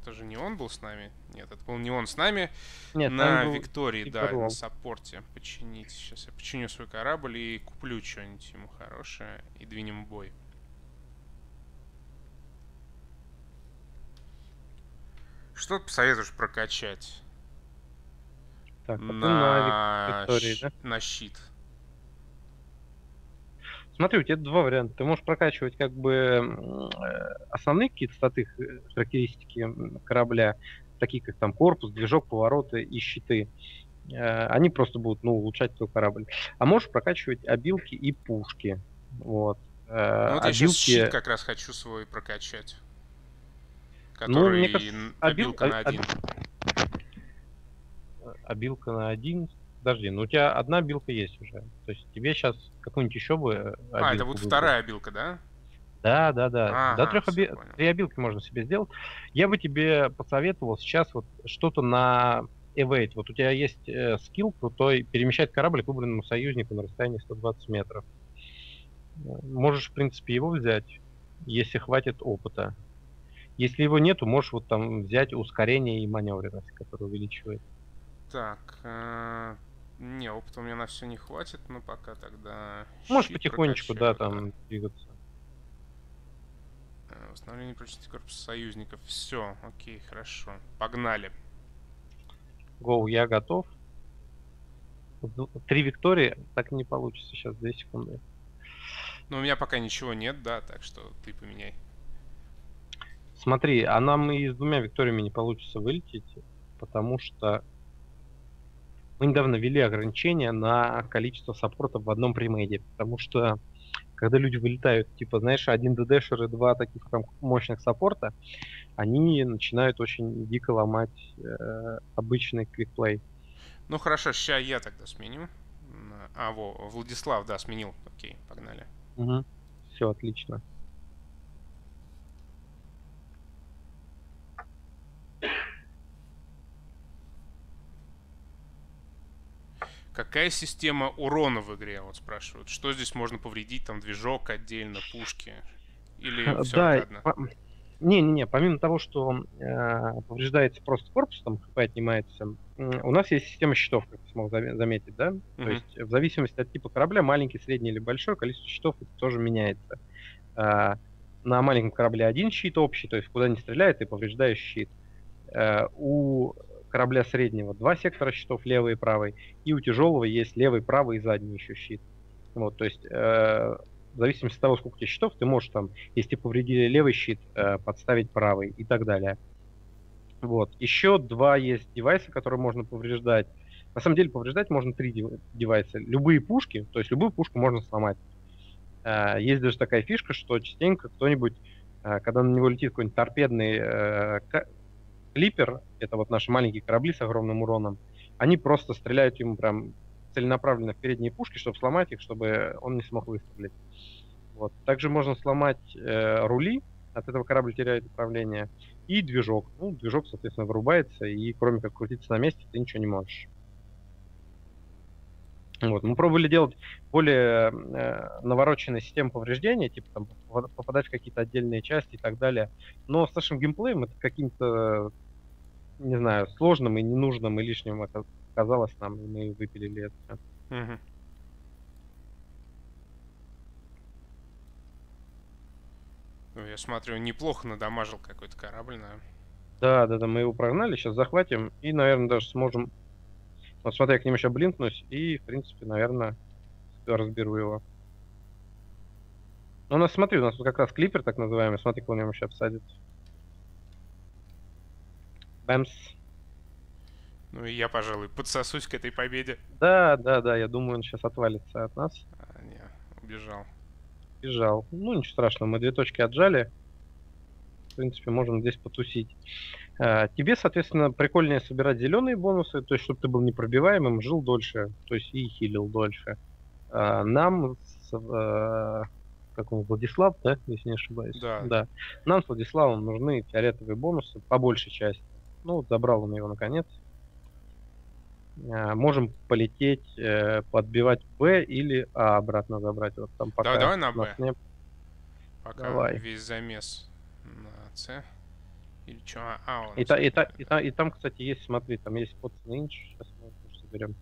Это же не он был с нами? Нет, это был не он с нами. Нет, на Виктории, да, на саппорте. Починить. Сейчас я починю свой корабль и куплю что-нибудь ему хорошее и двинем бой. Что ты посоветуешь прокачать? Так, на... на Виктории, да? На щит. Смотри, у тебя два варианта. Ты можешь прокачивать как бы э, основные какие-то статы, э, характеристики корабля, такие как там корпус, движок, повороты и щиты. Э, они просто будут ну, улучшать твой корабль. А можешь прокачивать обилки и пушки. Вот. Ну, вот обилки... я сейчас щит как раз хочу свой прокачать. Который ну, мне кажется, обилка обил... на один. Обилка на один подожди, ну у тебя одна билка есть уже. То есть тебе сейчас какую-нибудь еще бы... Э, а, это вот вторая билка, да? Да, да, да. Ага, До трех оби... три обилки можно себе сделать. Я бы тебе посоветовал сейчас вот что-то на Evade. Вот у тебя есть э, скилл крутой перемещать корабль к выбранному союзнику на расстоянии 120 метров. Можешь, в принципе, его взять, если хватит опыта. Если его нету, можешь вот там взять ускорение и маневренность, которое увеличивает. Так, э не, опыта у меня на все не хватит, но пока тогда... Можешь потихонечку, да, там двигаться. Э, восстановление прочности корпуса союзников. Все, окей, хорошо. Погнали. Гоу, я готов. Три виктории, так не получится сейчас, две секунды. Но у меня пока ничего нет, да, так что ты поменяй. Смотри, а нам и с двумя викториями не получится вылететь, потому что мы недавно ввели ограничения на количество саппортов в одном премейде, потому что когда люди вылетают, типа, знаешь, один ДДшер и два таких прям мощных саппорта, они начинают очень дико ломать э, обычный квикплей. Ну хорошо, сейчас я тогда сменю. А, во, Владислав, да, сменил. Окей, погнали. Угу. Все, отлично. Какая система урона в игре, вот спрашивают. Что здесь можно повредить, там движок отдельно, пушки? Или все да, по... Не-не-не, помимо того, что э, повреждается просто корпус, там ХП отнимается, э, у нас есть система щитов, как ты смог заметить, да? Uh-huh. То есть в зависимости от типа корабля, маленький, средний или большой, количество щитов тоже меняется. Э, на маленьком корабле один щит общий, то есть куда не стреляет, ты повреждаешь щит. Э, у корабля среднего два сектора щитов, левый и правый, и у тяжелого есть левый, правый и задний еще щит. Вот, то есть, э, в зависимости от того, сколько у тебя щитов, ты можешь там, если повредили левый щит, э, подставить правый и так далее. Вот. Еще два есть девайса, которые можно повреждать. На самом деле повреждать можно три девайса. Любые пушки, то есть любую пушку можно сломать. Э, есть даже такая фишка, что частенько кто-нибудь, э, когда на него летит какой-нибудь торпедный э, Клипер, это вот наши маленькие корабли с огромным уроном, они просто стреляют ему прям целенаправленно в передние пушки, чтобы сломать их, чтобы он не смог выстрелить. Вот. Также можно сломать э, рули, от этого корабль теряет управление, и движок. Ну, движок, соответственно, вырубается, и кроме как крутиться на месте, ты ничего не можешь. Вот. Мы пробовали делать более э, навороченные системы повреждения, типа там попадать в какие-то отдельные части и так далее. Но с нашим геймплеем это каким-то не знаю, сложным и ненужным и лишним это казалось нам, и мы выпилили это все. Угу. Ну, я смотрю, неплохо надамажил какой-то корабль, наверное. Да, да, да, мы его прогнали, сейчас захватим и, наверное, даже сможем... Вот смотри, я к ним еще блинкнусь и, в принципе, наверное, разберу его. Ну, у нас, смотри, у нас тут как раз клипер так называемый, смотри, кого нем еще обсадит. Бэмс. Ну и я, пожалуй, подсосусь к этой победе. Да, да, да, я думаю, он сейчас отвалится от нас. А, не, убежал. Убежал. Ну, ничего страшного, мы две точки отжали. В принципе, можем здесь потусить. А, тебе, соответственно, прикольнее собирать зеленые бонусы, то есть, чтобы ты был непробиваемым, жил дольше, то есть и хилил дольше. А, нам с, э, как он, Владислав, да, если не ошибаюсь? Да. да. Нам с Владиславом нужны фиолетовые бонусы по большей части. Ну, забрал он его наконец. Э, можем полететь, э, подбивать Б или А обратно забрать. Вот там пока давай, давай на Б. Не... Пока давай. весь замес на С. Или что? А, он. И, та, и, та, и, та, и там, кстати, есть, смотри, там есть под. Сейчас мы соберем.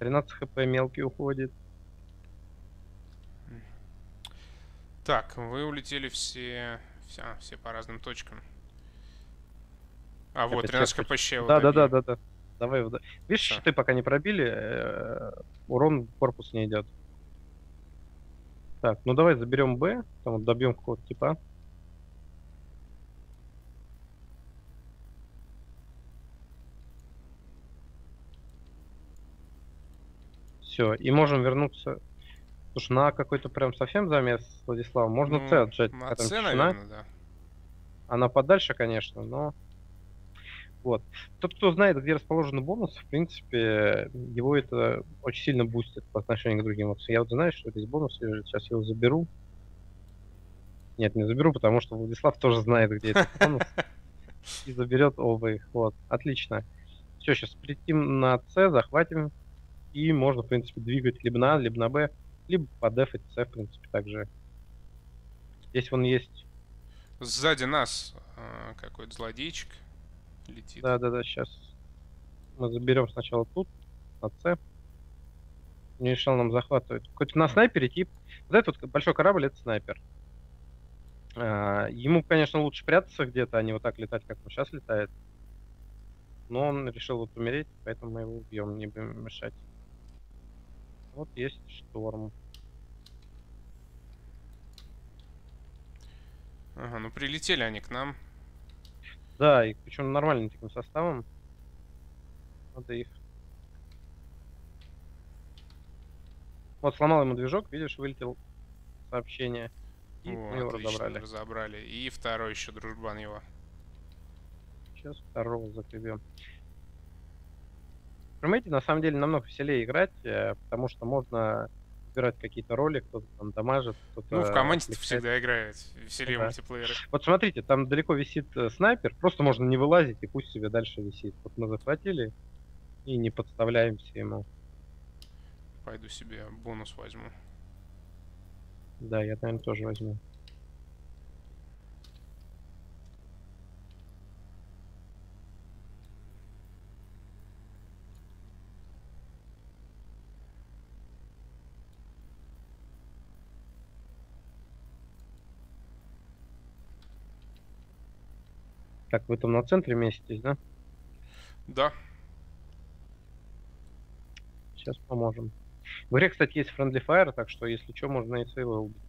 13 хп мелкий уходит. Так, вы улетели все, все, все по разным точкам. А вот, 13 хп щел. Да, да, да, да, да. Давай, вдав... видишь, что ты пока не пробили, э -э урон в корпус не идет. Так, ну давай заберем Б, там вот добьем какого-то типа. Все, и можем вернуться. Слушай, на какой-то прям совсем замес с Владиславом. Можно Ну, С отжать. На С, наверное, да. Она подальше, конечно, но... Вот. Тот, кто знает, где расположены бонусы, в принципе, его это очень сильно бустит по отношению к другим. Вот я вот знаю, что здесь бонус лежит, сейчас его заберу. Нет, не заберу, потому что Владислав тоже знает, где этот бонус. И заберет оба их. Вот, отлично. Все, сейчас прилетим на С, захватим. И можно, в принципе, двигать либо на А, либо на Б, либо подефать С, в принципе, также. Здесь вон есть Сзади нас а, какой-то злодейчик летит. Да, да, да, сейчас. Мы заберем сначала тут, на С. Не решил нам захватывать. Хоть на снайпере тип. Вот этот вот большой корабль это снайпер. А, ему, конечно, лучше прятаться где-то, а не вот так летать, как он сейчас летает. Но он решил вот умереть, поэтому мы его убьем, не будем мешать. Вот есть шторм. Ага, ну прилетели они к нам. Да, и причем нормальным таким составом. Надо их. Вот сломал ему движок, видишь, вылетел сообщение. И О, его разобрали. разобрали. И второй еще дружбан его. Сейчас второго закрепим. Crewmate на самом деле намного веселее играть, э, потому что можно выбирать какие-то роли, кто-то там дамажит, кто-то... Ну, в команде всегда играет. Веселее Да. мультиплееры. Вот смотрите, там далеко висит э, снайпер, просто можно не вылазить и пусть себе дальше висит. Вот мы захватили и не подставляемся ему. Пойду себе бонус возьму. Да, я, наверное, тоже возьму. Так, вы там на центре меситесь, да? Да, Сейчас поможем. В игре, кстати, есть Friendly Fire, так что, если что, можно и своего убить.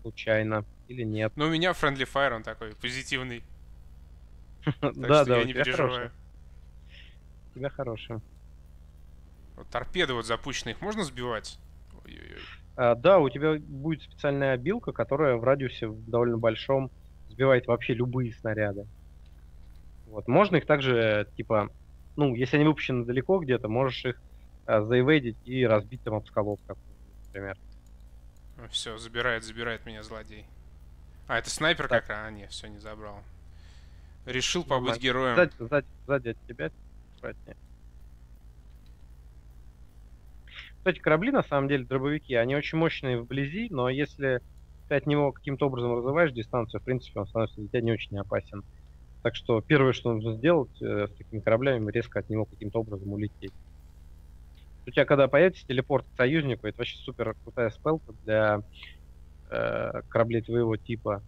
Случайно. Или нет. но у меня Friendly Fire, он такой позитивный. Да, да, я не переживаю. У тебя хороший. Вот торпеды вот запущенные, их можно сбивать? А, да, у тебя будет специальная обилка, которая в радиусе в довольно большом сбивает вообще любые снаряды. Вот. Можно их также, типа, ну, если они выпущены далеко где-то, можешь их а, заэвейдить и разбить там об скалу, как, например. Все, забирает, забирает меня злодей. А, это снайпер Так. как? А, не, все, не забрал. Решил побыть Нормально. героем. Сзади, сзади, сзади от тебя. аккуратнее. Кстати, корабли, на самом деле, дробовики, они очень мощные вблизи, но если ты от него каким-то образом разрываешь дистанцию, в принципе, он становится для тебя не очень опасен. Так что первое, что нужно сделать э, с такими кораблями, резко от него каким-то образом улететь. У тебя, когда появится телепорт к союзнику, это вообще супер крутая спелка для э, кораблей твоего типа.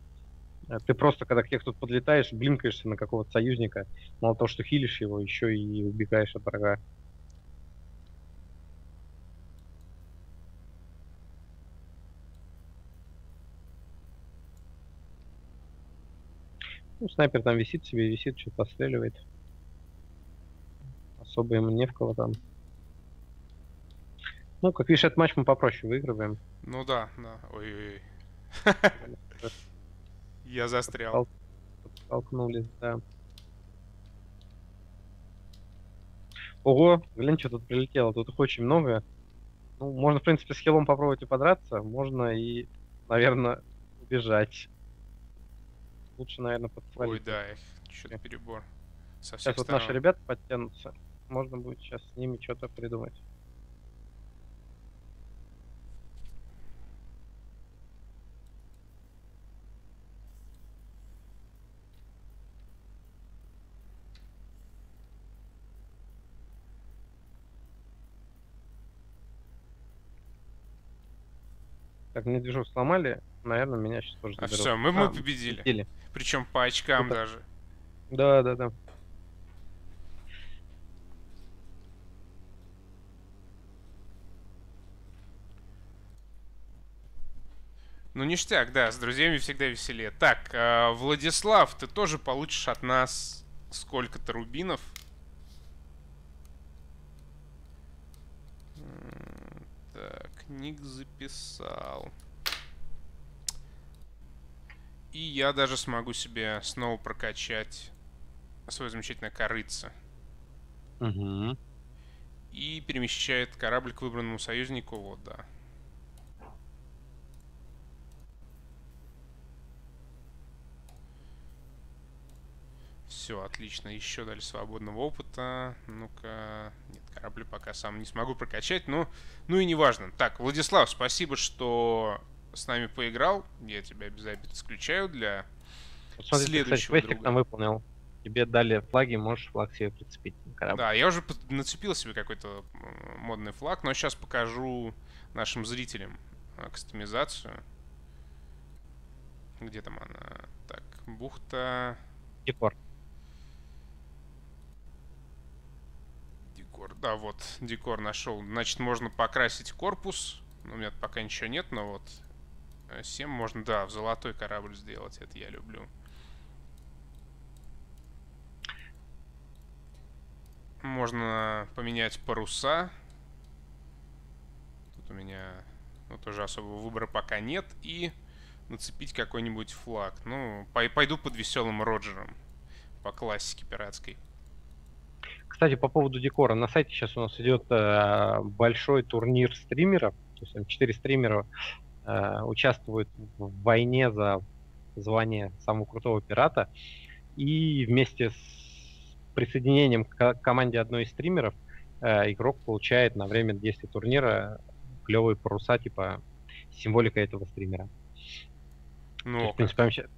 Э, Ты просто, когда к тут подлетаешь, блинкаешься на какого-то союзника, мало того, что хилишь его, еще и убегаешь от врага. Ну, снайпер там висит себе, висит, что-то отстреливает. Особо ему не в кого там. Ну, как видишь, этот матч мы попроще выигрываем. Ну да, да. Ой-ой-ой. Я застрял. Столкнулись, да. Ого, глянь, что тут прилетело. Тут их очень много. Ну, можно, в принципе, с хилом попробовать и подраться. Можно и, наверное, убежать. Лучше, наверное, подсвалить. Ой, да, что-то перебор. Со сейчас вот наши ребята подтянутся. Можно будет сейчас с ними что-то придумать. Так, мне движок сломали, наверное, меня сейчас тоже А все, мы, а, мы победили. победили. Причем по очкам Это... даже. Да, да, да. Ну, ништяк, да, с друзьями всегда веселее. Так, э, Владислав, ты тоже получишь от нас сколько-то рубинов. Так, ник записал. И я даже смогу себе снова прокачать свой замечательное корыце. Угу. И перемещает корабль к выбранному союзнику, вот, да. Все, отлично. Еще дали свободного опыта. Ну-ка... Нет, корабли пока сам не смогу прокачать, но... Ну и неважно. Так, Владислав, спасибо, что с нами поиграл. Я тебя обязательно исключаю для Смотри, следующего кстати, друга. там выполнил. Тебе дали флаги, можешь флаг себе прицепить на корабль. Да, я уже нацепил себе какой-то модный флаг, но сейчас покажу нашим зрителям кастомизацию. Где там она? Так, бухта... Декор. Декор, да, вот, декор нашел. Значит, можно покрасить корпус. У меня пока ничего нет, но вот 7 можно, да, в золотой корабль сделать. Это я люблю. Можно поменять паруса. Тут у меня ну, тоже особого выбора пока нет. И нацепить какой-нибудь флаг. Ну, пойду под веселым Роджером. По классике пиратской. Кстати, по поводу декора. На сайте сейчас у нас идет э, большой турнир стримеров. То есть там 4 стримера э, участвуют в войне за звание самого крутого пирата. И вместе с присоединением к команде одной из стримеров э, игрок получает на время действия турнира клевые паруса, типа символика этого стримера. Ну, есть, в принципе, прямо,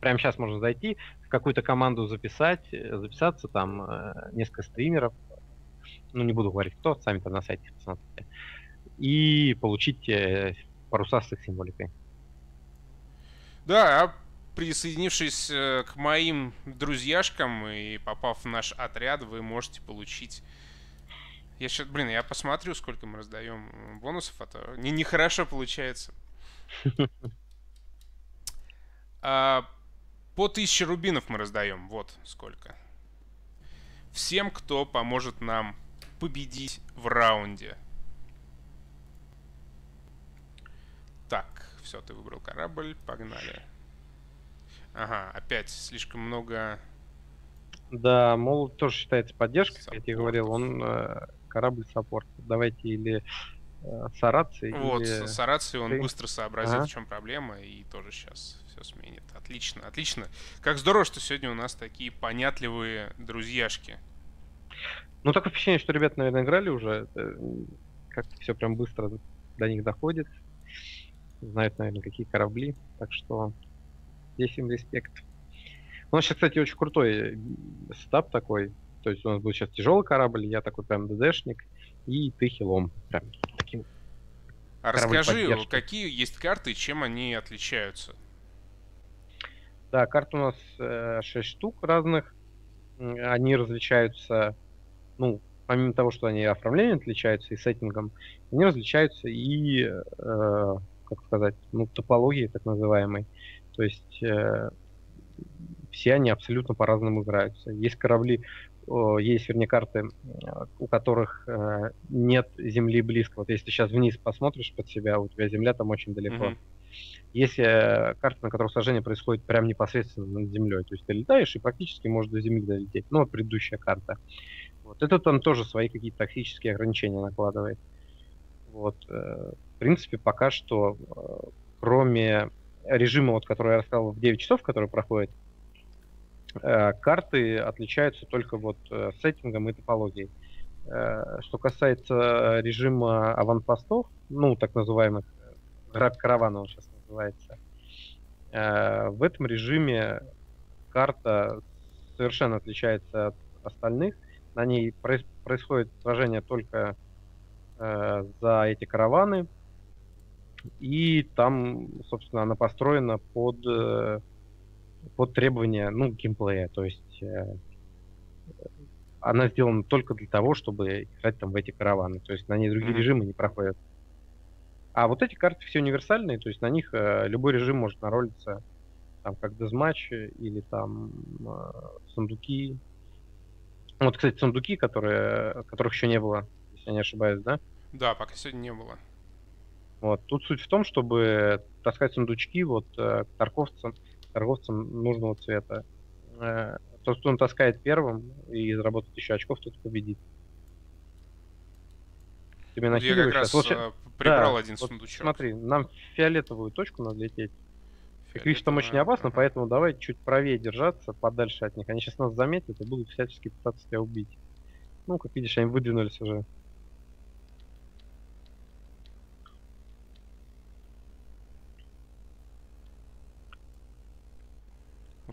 прямо сейчас можно зайти, в какую-то команду записать, э, записаться, там э, несколько стримеров, ну не буду говорить кто, сами там на сайте посмотрите, и получить э, паруса с их символикой. Да, а присоединившись э, к моим друзьяшкам и попав в наш отряд, вы можете получить... Я сейчас, блин, я посмотрю, сколько мы раздаем бонусов, а то не нехорошо получается. А, по 1000 рубинов мы раздаем. Вот сколько. Всем, кто поможет нам победить в раунде. Так, все, ты выбрал корабль, погнали. Ага, опять слишком много... Да, мол, тоже считается поддержкой, как я тебе говорил, он э, корабль саппорт. Давайте или э, Сараци, Вот, или... Сараци, он ты... быстро сообразит, ага. в чем проблема, и тоже сейчас все сменит. Отлично, отлично. Как здорово, что сегодня у нас такие понятливые друзьяшки. Ну, такое впечатление, что ребята, наверное, играли уже. Как все прям быстро до них доходит знают, наверное, какие корабли. Так что здесь им респект. У нас сейчас, кстати, очень крутой стаб такой. То есть у нас будет сейчас тяжелый корабль, я такой прям ДДшник, и ты хилом. Прям таким. А расскажи, какие есть карты, чем они отличаются? Да, карт у нас э, 6 штук разных. Они различаются, ну, помимо того, что они оформлением отличаются и сеттингом, они различаются и э, как сказать, ну, топологии так называемой. То есть э, все они абсолютно по-разному играются. Есть корабли есть, вернее, карты, у которых э, нет земли близко. Вот если ты сейчас вниз посмотришь под себя, у тебя земля там очень далеко. Mm-hmm. Есть э, карты, на которых сражение происходит прямо непосредственно над землей. То есть ты летаешь и практически можешь до земли долететь. Ну, вот предыдущая карта. Вот. Это там тоже свои какие-то тактические ограничения накладывает. Вот. Э, в принципе, пока что, э, кроме режима, вот, который я рассказал в 9 часов, который проходит, Э, карты отличаются только вот сеттингом и топологией. Что касается режима аванпостов, ну, так называемых, граб каравана он сейчас называется, в этом режиме карта совершенно отличается от остальных. На ней происходит сражение только за эти караваны, и там, собственно, она построена под под требования, ну, геймплея. То есть э, она сделана только для того, чтобы играть там в эти караваны. То есть на ней другие mm-hmm. режимы не проходят. А вот эти карты все универсальные, то есть на них э, любой режим может наролиться, там, как дезматч или там э, сундуки. Вот, кстати, сундуки, которые, которых еще не было, если я не ошибаюсь, да? Да, пока сегодня не было. Вот. Тут суть в том, чтобы таскать сундучки вот э, торговцам, торговцам нужного цвета. Э, тот, кто он таскает первым и заработает еще очков, тот победит. Тебе вот я как раз вот, э, прибрал да, один вот сундучок. Смотри, нам фиолетовую точку надо лететь. Видишь, там очень опасно, ага. поэтому давай чуть правее держаться, подальше от них. Они сейчас нас заметят и будут всячески пытаться тебя убить. Ну, как видишь, они выдвинулись уже.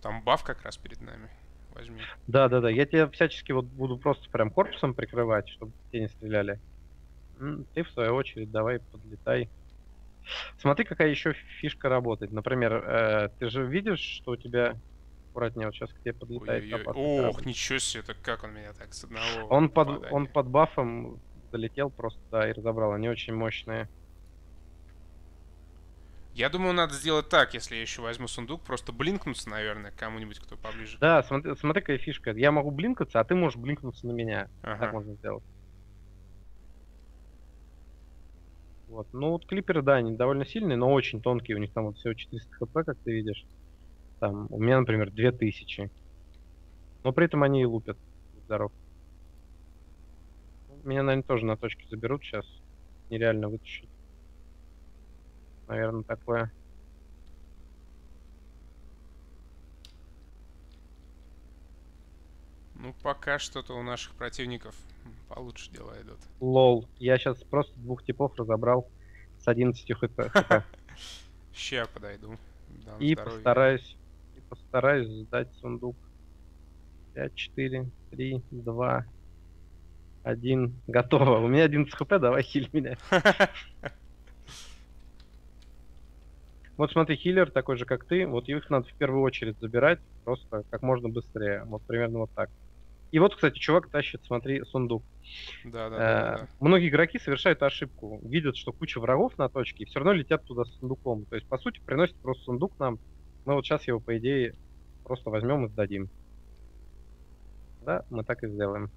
Там баф как раз перед нами. Возьми. Да, да, да. Я тебя всячески вот буду просто прям корпусом прикрывать, чтобы те не стреляли. Ты в свою очередь давай подлетай. Смотри, какая еще фишка работает. Например, э, ты же видишь, что у тебя аккуратнее вот сейчас к тебе подлетает. Ох, ничего себе, это как он меня так с одного. Он под, он под бафом залетел просто, да, и разобрал. Они очень мощные. Я думаю, надо сделать так, если я еще возьму сундук, просто блинкнуться, наверное, кому-нибудь, кто поближе. Да, смотри, смотри, какая фишка. Я могу блинкаться, а ты можешь блинкнуться на меня. Ага. Так можно сделать. Вот. Ну вот клиперы, да, они довольно сильные, но очень тонкие. У них там вот всего 400 хп, как ты видишь. Там у меня, например, 2000. Но при этом они и лупят. Здоров. Меня, наверное, тоже на точке заберут сейчас. Нереально вытащить наверное, такое. Ну, пока что-то у наших противников получше дела идут. Лол. Я сейчас просто двух типов разобрал с 11 хп. Ща подойду. И постараюсь, и постараюсь сдать сундук. 5, 4, 3, 2, 1. Готово. У меня 11 хп, давай хиль меня. Вот смотри, хиллер такой же, как ты, вот их надо в первую очередь забирать просто как можно быстрее. Вот примерно вот так. И вот, кстати, чувак тащит, смотри, сундук. Да, да, э, да, да. Многие игроки совершают ошибку. Видят, что куча врагов на точке, и все равно летят туда с сундуком. То есть, по сути, приносят просто сундук нам. Мы вот сейчас его, по идее, просто возьмем и сдадим. Да, мы так и сделаем.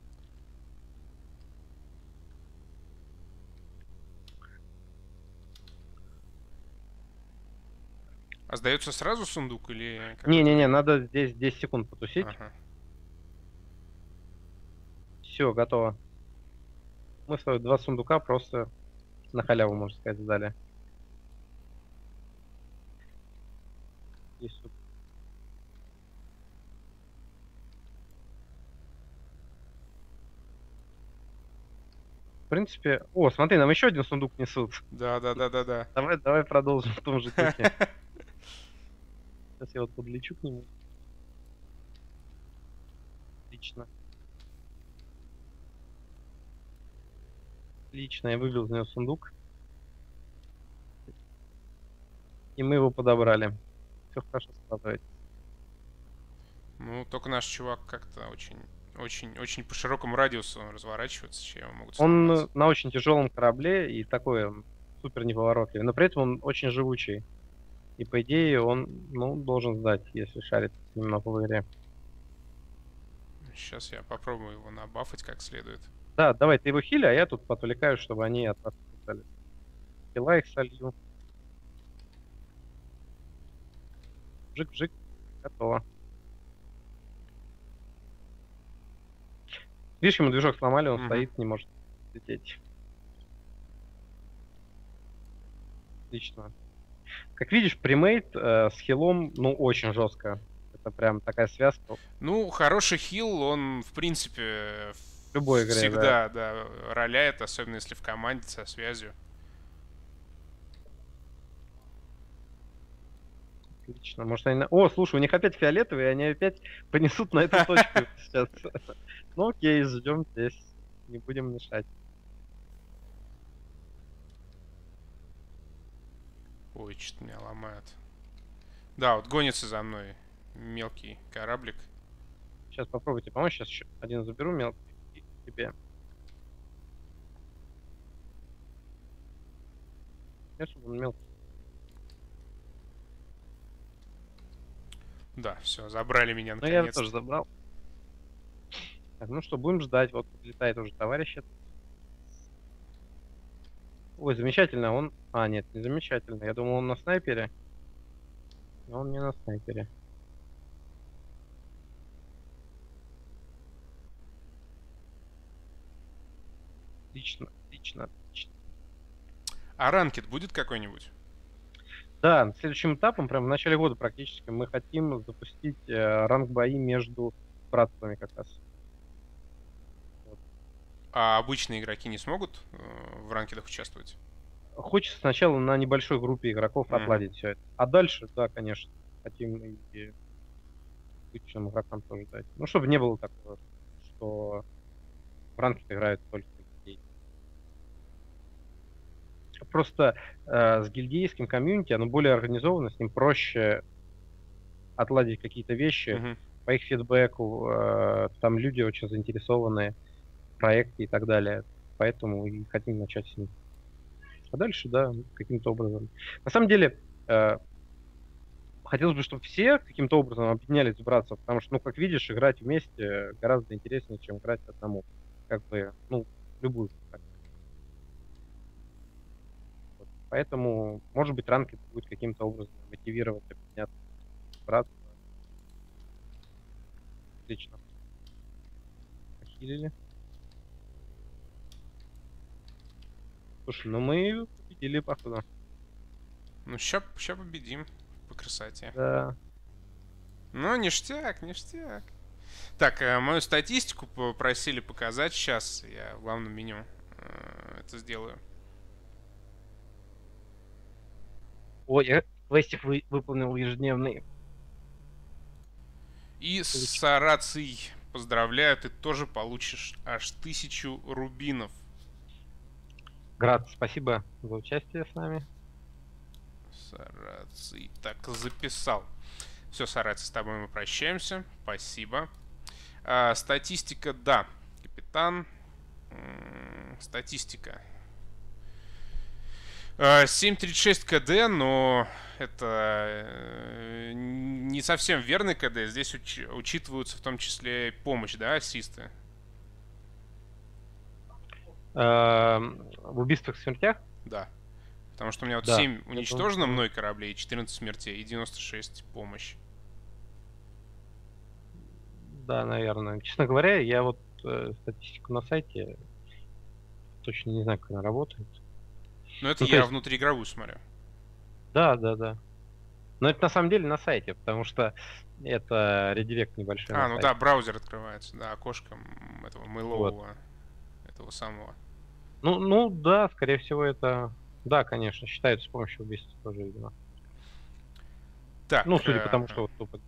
А сдается сразу сундук или... Не-не-не, надо здесь 10 секунд потусить. Ага. Все, готово. Мы свои два сундука просто на халяву, можно сказать, сдали. В принципе... О, смотри, нам еще один сундук несут. Да, да, да, да, да. Давай, давай продолжим в том же духе. Сейчас я вот подлечу к нему. Отлично. Отлично, я выбил из него сундук. И мы его подобрали. Все хорошо складывается. Ну, только наш чувак как-то очень, очень, очень по широкому радиусу разворачивается, чем могут Он на очень тяжелом корабле и такой супер неповоротливый, но при этом он очень живучий. И по идее он ну, должен сдать, если шарит немного в игре. Сейчас я попробую его набафать как следует. Да, давай ты его хили, а я тут потвлекаю, чтобы они от нас писали. Хила их солью. Жик-жик. Готово. Видишь, ему движок сломали, он Мгм. стоит, не может лететь. Отлично. Как видишь, примейт э, с хилом, ну, очень жестко. Это прям такая связка. Ну, хороший хил, он, в принципе, В любой игре, всегда, да. роляет, особенно если в команде со связью. Отлично. Может, они... О, слушай, у них опять фиолетовые, они опять понесут на эту точку сейчас. Ну окей, ждем здесь. Не будем мешать. Ой, что-то меня ломает. Да, вот гонится за мной мелкий кораблик. Сейчас попробуйте помочь. Сейчас еще один заберу мелкий тебе. Нет, чтобы он мелкий. Да, все, забрали меня Ну, я наконец. тоже забрал. Так, ну что, будем ждать. Вот летает уже товарищ. этот. Ой, замечательно. Он... А, нет, не замечательно. Я думал, он на снайпере. Но он не на снайпере. Отлично, отлично, отлично. А ранкет будет какой-нибудь? Да, следующим этапом, прям в начале года практически, мы хотим запустить э, ранг бои между братствами как раз. А обычные игроки не смогут э, в ранкедах участвовать? Хочется сначала на небольшой группе игроков Мгм. отладить все это. А дальше, да, конечно, хотим и обычным игрокам тоже дать. Ну, чтобы не было такого, что в ранке играют только людей. Просто э, с гильдейским комьюнити оно более организовано, с ним проще отладить какие-то вещи. Мгм. По их фидбэку э, там люди очень заинтересованы в проекте и так далее. Поэтому и хотим начать с них. А дальше, да, каким-то образом. На самом деле, э, хотелось бы, чтобы все каким-то образом объединялись в потому что, ну, как видишь, играть вместе гораздо интереснее, чем играть одному. Как бы, ну, любую. Вот. Поэтому, может быть, ранг будет каким-то образом мотивировать объединяться братство. Отлично. Похилили. Слушай, ну мы победили, походу. Ну, ща, ща победим по красоте. Да. Ну, ништяк, ништяк. Так, э, мою статистику попросили показать сейчас. Я в главном меню э, это сделаю. Ой, я квестик вы- выполнил ежедневный. И Сараций, поздравляю, ты тоже получишь аж тысячу рубинов. Град, спасибо за участие с нами. Сараций. Так, записал. Все, Сараций, с тобой мы прощаемся. Спасибо. А, статистика, да. Капитан. Статистика. А, 7.36 КД, но это э, не совсем верный КД. Здесь уч- учитываются в том числе помощь, да, ассисты. Эм, В убийствах в смертях? Да. Потому что у меня вот Да, 7 я уничтожено мной кораблей, 14 смертей и 96 помощь. Да, наверное. Честно говоря, я вот э, статистику на сайте точно не знаю, как она работает. Но это Ну, я есть- внутриигровую смотрю. Да, да, да. Но это на самом деле на сайте, потому что это редирект небольшой. А, ну сайте. да, браузер открывается, да, окошко м, этого мейлового, этого самого. Ну, ну да, скорее всего, это. Да, конечно, считается с помощью убийства тоже, видимо. Так, Ну, судя э, по тому, что вот тупо.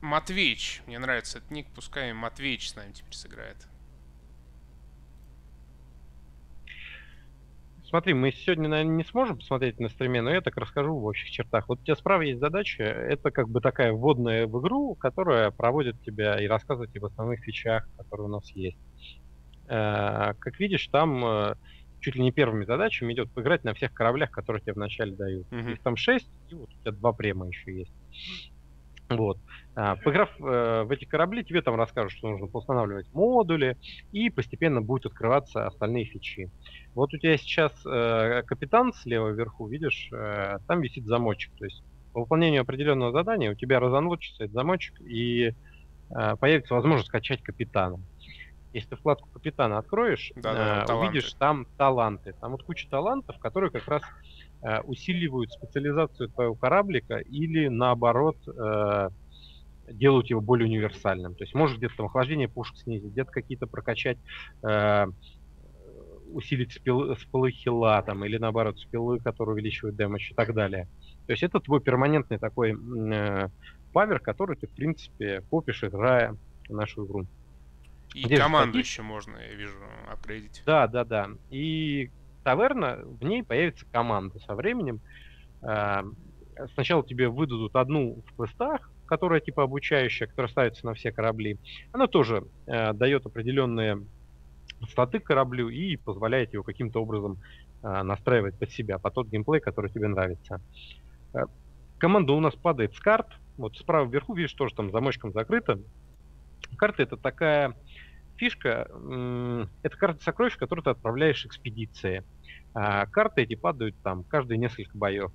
Матвеич, мне нравится этот ник, пускай Матвеич с нами теперь сыграет. Смотри, мы сегодня, наверное, не сможем посмотреть на стриме, но я так расскажу в общих чертах. Вот у тебя справа есть задача, это как бы такая вводная в игру, которая проводит тебя и рассказывает тебе об основных фичах, которые у нас есть. Э, Как видишь, там э, чуть ли не первыми задачами идет поиграть на всех кораблях, которые тебе вначале дают. Мгм. Их там шесть, и вот у тебя два према еще есть. Вот. А, поиграв э, в эти корабли, тебе там расскажут, что нужно устанавливать модули, и постепенно будут открываться остальные фичи. Вот у тебя сейчас э, капитан слева вверху, видишь, э, там висит замочек. То есть по выполнению определенного задания у тебя разаночится этот замочек, и появится возможность скачать капитана. Если ты вкладку капитана откроешь, Да-да, э, таланты. увидишь там таланты. Там вот куча талантов, которые как раз э, усиливают специализацию твоего кораблика или наоборот э, делают его более универсальным. То есть можешь где-то там охлаждение пушек снизить, где-то какие-то прокачать, э, усилить спил, спилы хила там, или наоборот спилы, которые увеличивают дэмэдж и так далее. То есть это твой перманентный такой э, павер, который ты, в принципе, копишь, играя в нашу игру. И Где команду еще можно, я вижу, апгрейдить. Да, да, да. И таверна, в ней появится команда со временем. Э, Сначала тебе выдадут одну в квестах, которая типа обучающая, которая ставится на все корабли. Она тоже э, дает определенные статы кораблю и позволяет его каким-то образом э, настраивать под себя, под тот геймплей, который тебе нравится. Э, команда у нас падает с карт. Вот справа вверху, видишь, тоже там замочком закрыто. Карта это такая фишка, это карта сокровищ, которую ты отправляешь экспедиции. А карты эти падают там каждые несколько боев.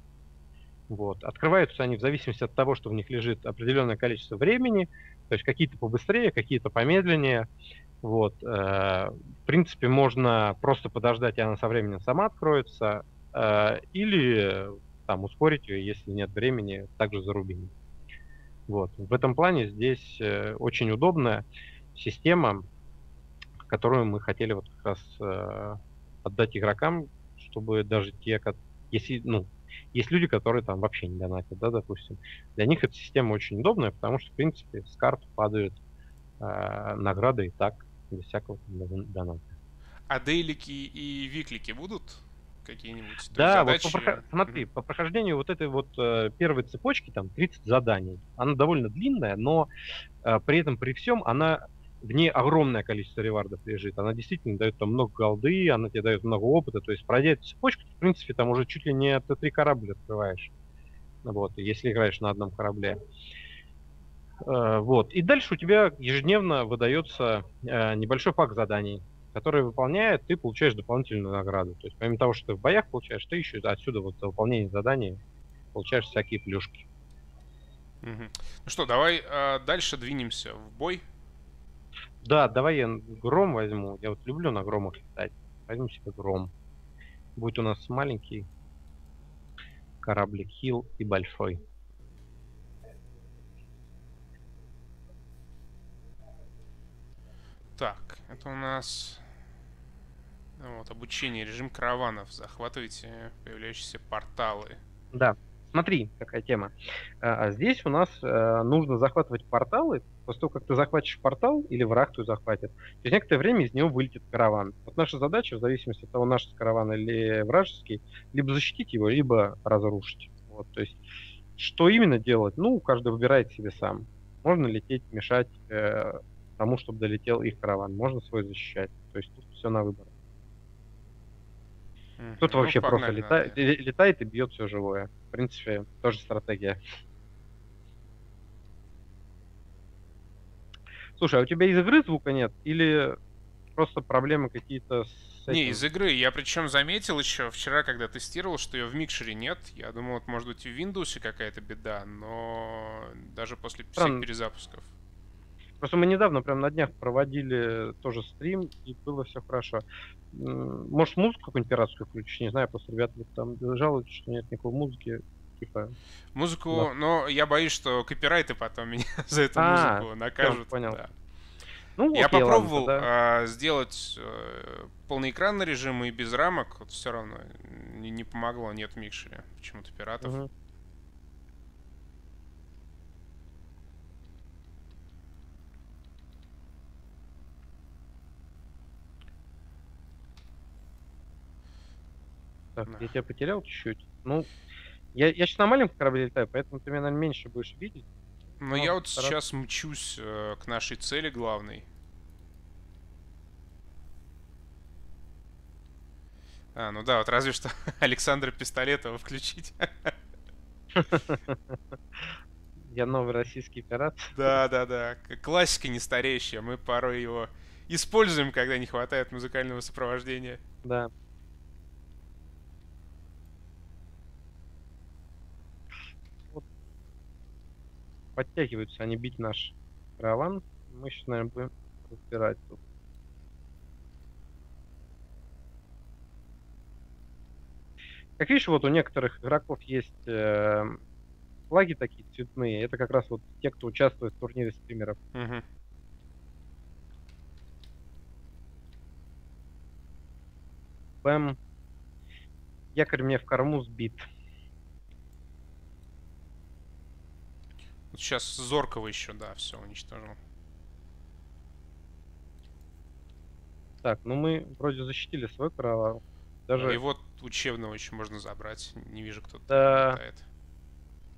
Вот. Открываются они в зависимости от того, что в них лежит определенное количество времени, то есть какие-то побыстрее, какие-то помедленнее. Вот. э, В принципе, можно просто подождать, и она со временем сама откроется, э, или там ускорить ее, если нет времени, также зарубить. Вот. В этом плане здесь э, очень удобная система, которую мы хотели вот как раз э, отдать игрокам, чтобы даже те, ко- если, ну, есть люди, которые там вообще не донатят, да, допустим. Для них эта система очень удобная, потому что, в принципе, с карт падают э, награды и так, без всякого там доната. А дейлики и виклики будут какие-нибудь? Есть Да, вот по задачи? прохо- смотри, по прохождению вот этой вот э, первой цепочки, там 30 заданий, она довольно длинная, но э, при этом, при всем, она в ней огромное количество ревардов лежит. Она действительно дает там много голды, она тебе дает много опыта. То есть, пройдя эту цепочку, в принципе, там уже чуть ли не Т3 корабль открываешь. Вот, если играешь на одном корабле. Э, Вот. И дальше у тебя ежедневно выдается э, небольшой пак заданий, который выполняя, ты получаешь дополнительную награду. То есть помимо того, что ты в боях получаешь, ты еще отсюда вот за выполнение заданий получаешь всякие плюшки. Мгм. Ну что, давай а, дальше двинемся в бой. Да, давай я гром возьму. Я вот люблю на громах летать. Возьму себе гром. Будет у нас маленький кораблик Хил и большой. Так, это у нас вот, обучение, режим караванов. Захватывайте появляющиеся порталы. Да, смотри, какая тема. А, а Здесь у нас э, нужно захватывать порталы. После того, как ты захватишь портал, или враг твой захватит, через некоторое время из него вылетит караван. Вот наша задача, в зависимости от того, наш караван или вражеский, либо защитить его, либо разрушить. Вот, то есть, что именно делать, ну, каждый выбирает себе сам. Можно лететь, мешать э, тому, чтобы долетел их караван. Можно свой защищать. То есть тут все на выбор. Кто-то Ну, вообще просто летает, летает и бьет все живое. В принципе, тоже стратегия. Слушай, а у тебя из игры звука нет? Или просто проблемы какие-то с Не, этим? из игры. Я причем заметил еще вчера, когда тестировал, что ее в микшере нет. Я думал, это может быть в Windows какая-то беда, но даже после всех Странно. перезапусков. Просто мы недавно, прям на днях, проводили тоже стрим, и было все хорошо. Может, музыку какую-нибудь пиратскую включить? Не знаю, просто ребята там жалуются, что нет никакой музыки. Типа, Музыку, Да. но я боюсь, что копирайты потом меня за эту А, музыку накажут. понял. да. ну, Я окей, ладно, попробовал тогда- а, сделать э, полноэкранный режим и без рамок, вот все равно не, не помогло, нет в микшере почему-то пиратов. Мгм. Так, Да. я тебя потерял чуть-чуть. Ну, я, я сейчас на маленьком корабле летаю, поэтому ты меня, наверное, меньше будешь видеть. Но Ну, я вот стараться. сейчас мчусь э, к нашей цели главной. А, ну да, вот разве что Александра Пистолетова включить. Я новый российский пират. Да, да, да. Классика не стареющая. Мы порой его используем, когда не хватает музыкального сопровождения. Да. Подтягиваются они бить наш караван. Мы сейчас, наверное, будем разбирать тут. Как видишь, вот у некоторых игроков есть э, флаги такие цветные. Это как раз вот те, кто участвует в турнире стримеров. Мгм. Бэм. Якорь мне в корму сбит. Сейчас Зоркого еще, да, все уничтожил. Так, ну мы вроде защитили свой караван. Даже И вот учебного еще можно забрать. Не вижу, кто тут Да. летает.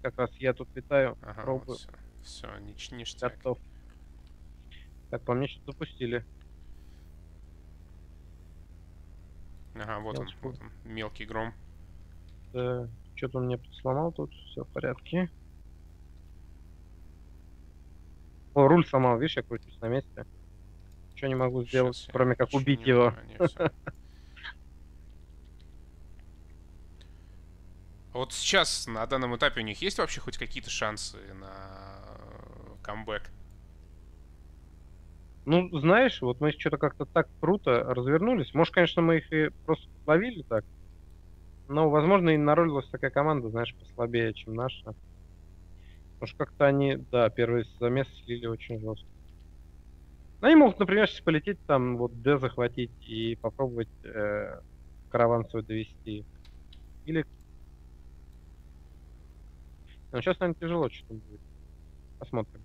как раз я тут летаю, Ага, пробую, все. Все, нич ништяк. готов. Так, по мне что-то запустили. Ага, вот он, Мелочку. вот он, мелкий гром. Что-то он мне сломал тут, все в порядке. О, руль сломал, видишь, я крутюсь на месте. Ничего не могу сделать, я кроме как убить его. не, всё. А Вот сейчас, на данном этапе, у них есть вообще хоть какие-то шансы на камбэк? Ну, знаешь, вот мы что-то как-то так круто развернулись. Может, конечно, мы их и просто ловили так. Но, возможно, и наролилась такая команда, знаешь, послабее, чем наша. Потому что как-то они, да, первый замес слили очень жестко. Ну, Они могут, например, сейчас полететь там, вот Д захватить и попробовать э, караван свой довести. Или... Ну, сейчас, наверное, тяжело что-то будет. Посмотрим.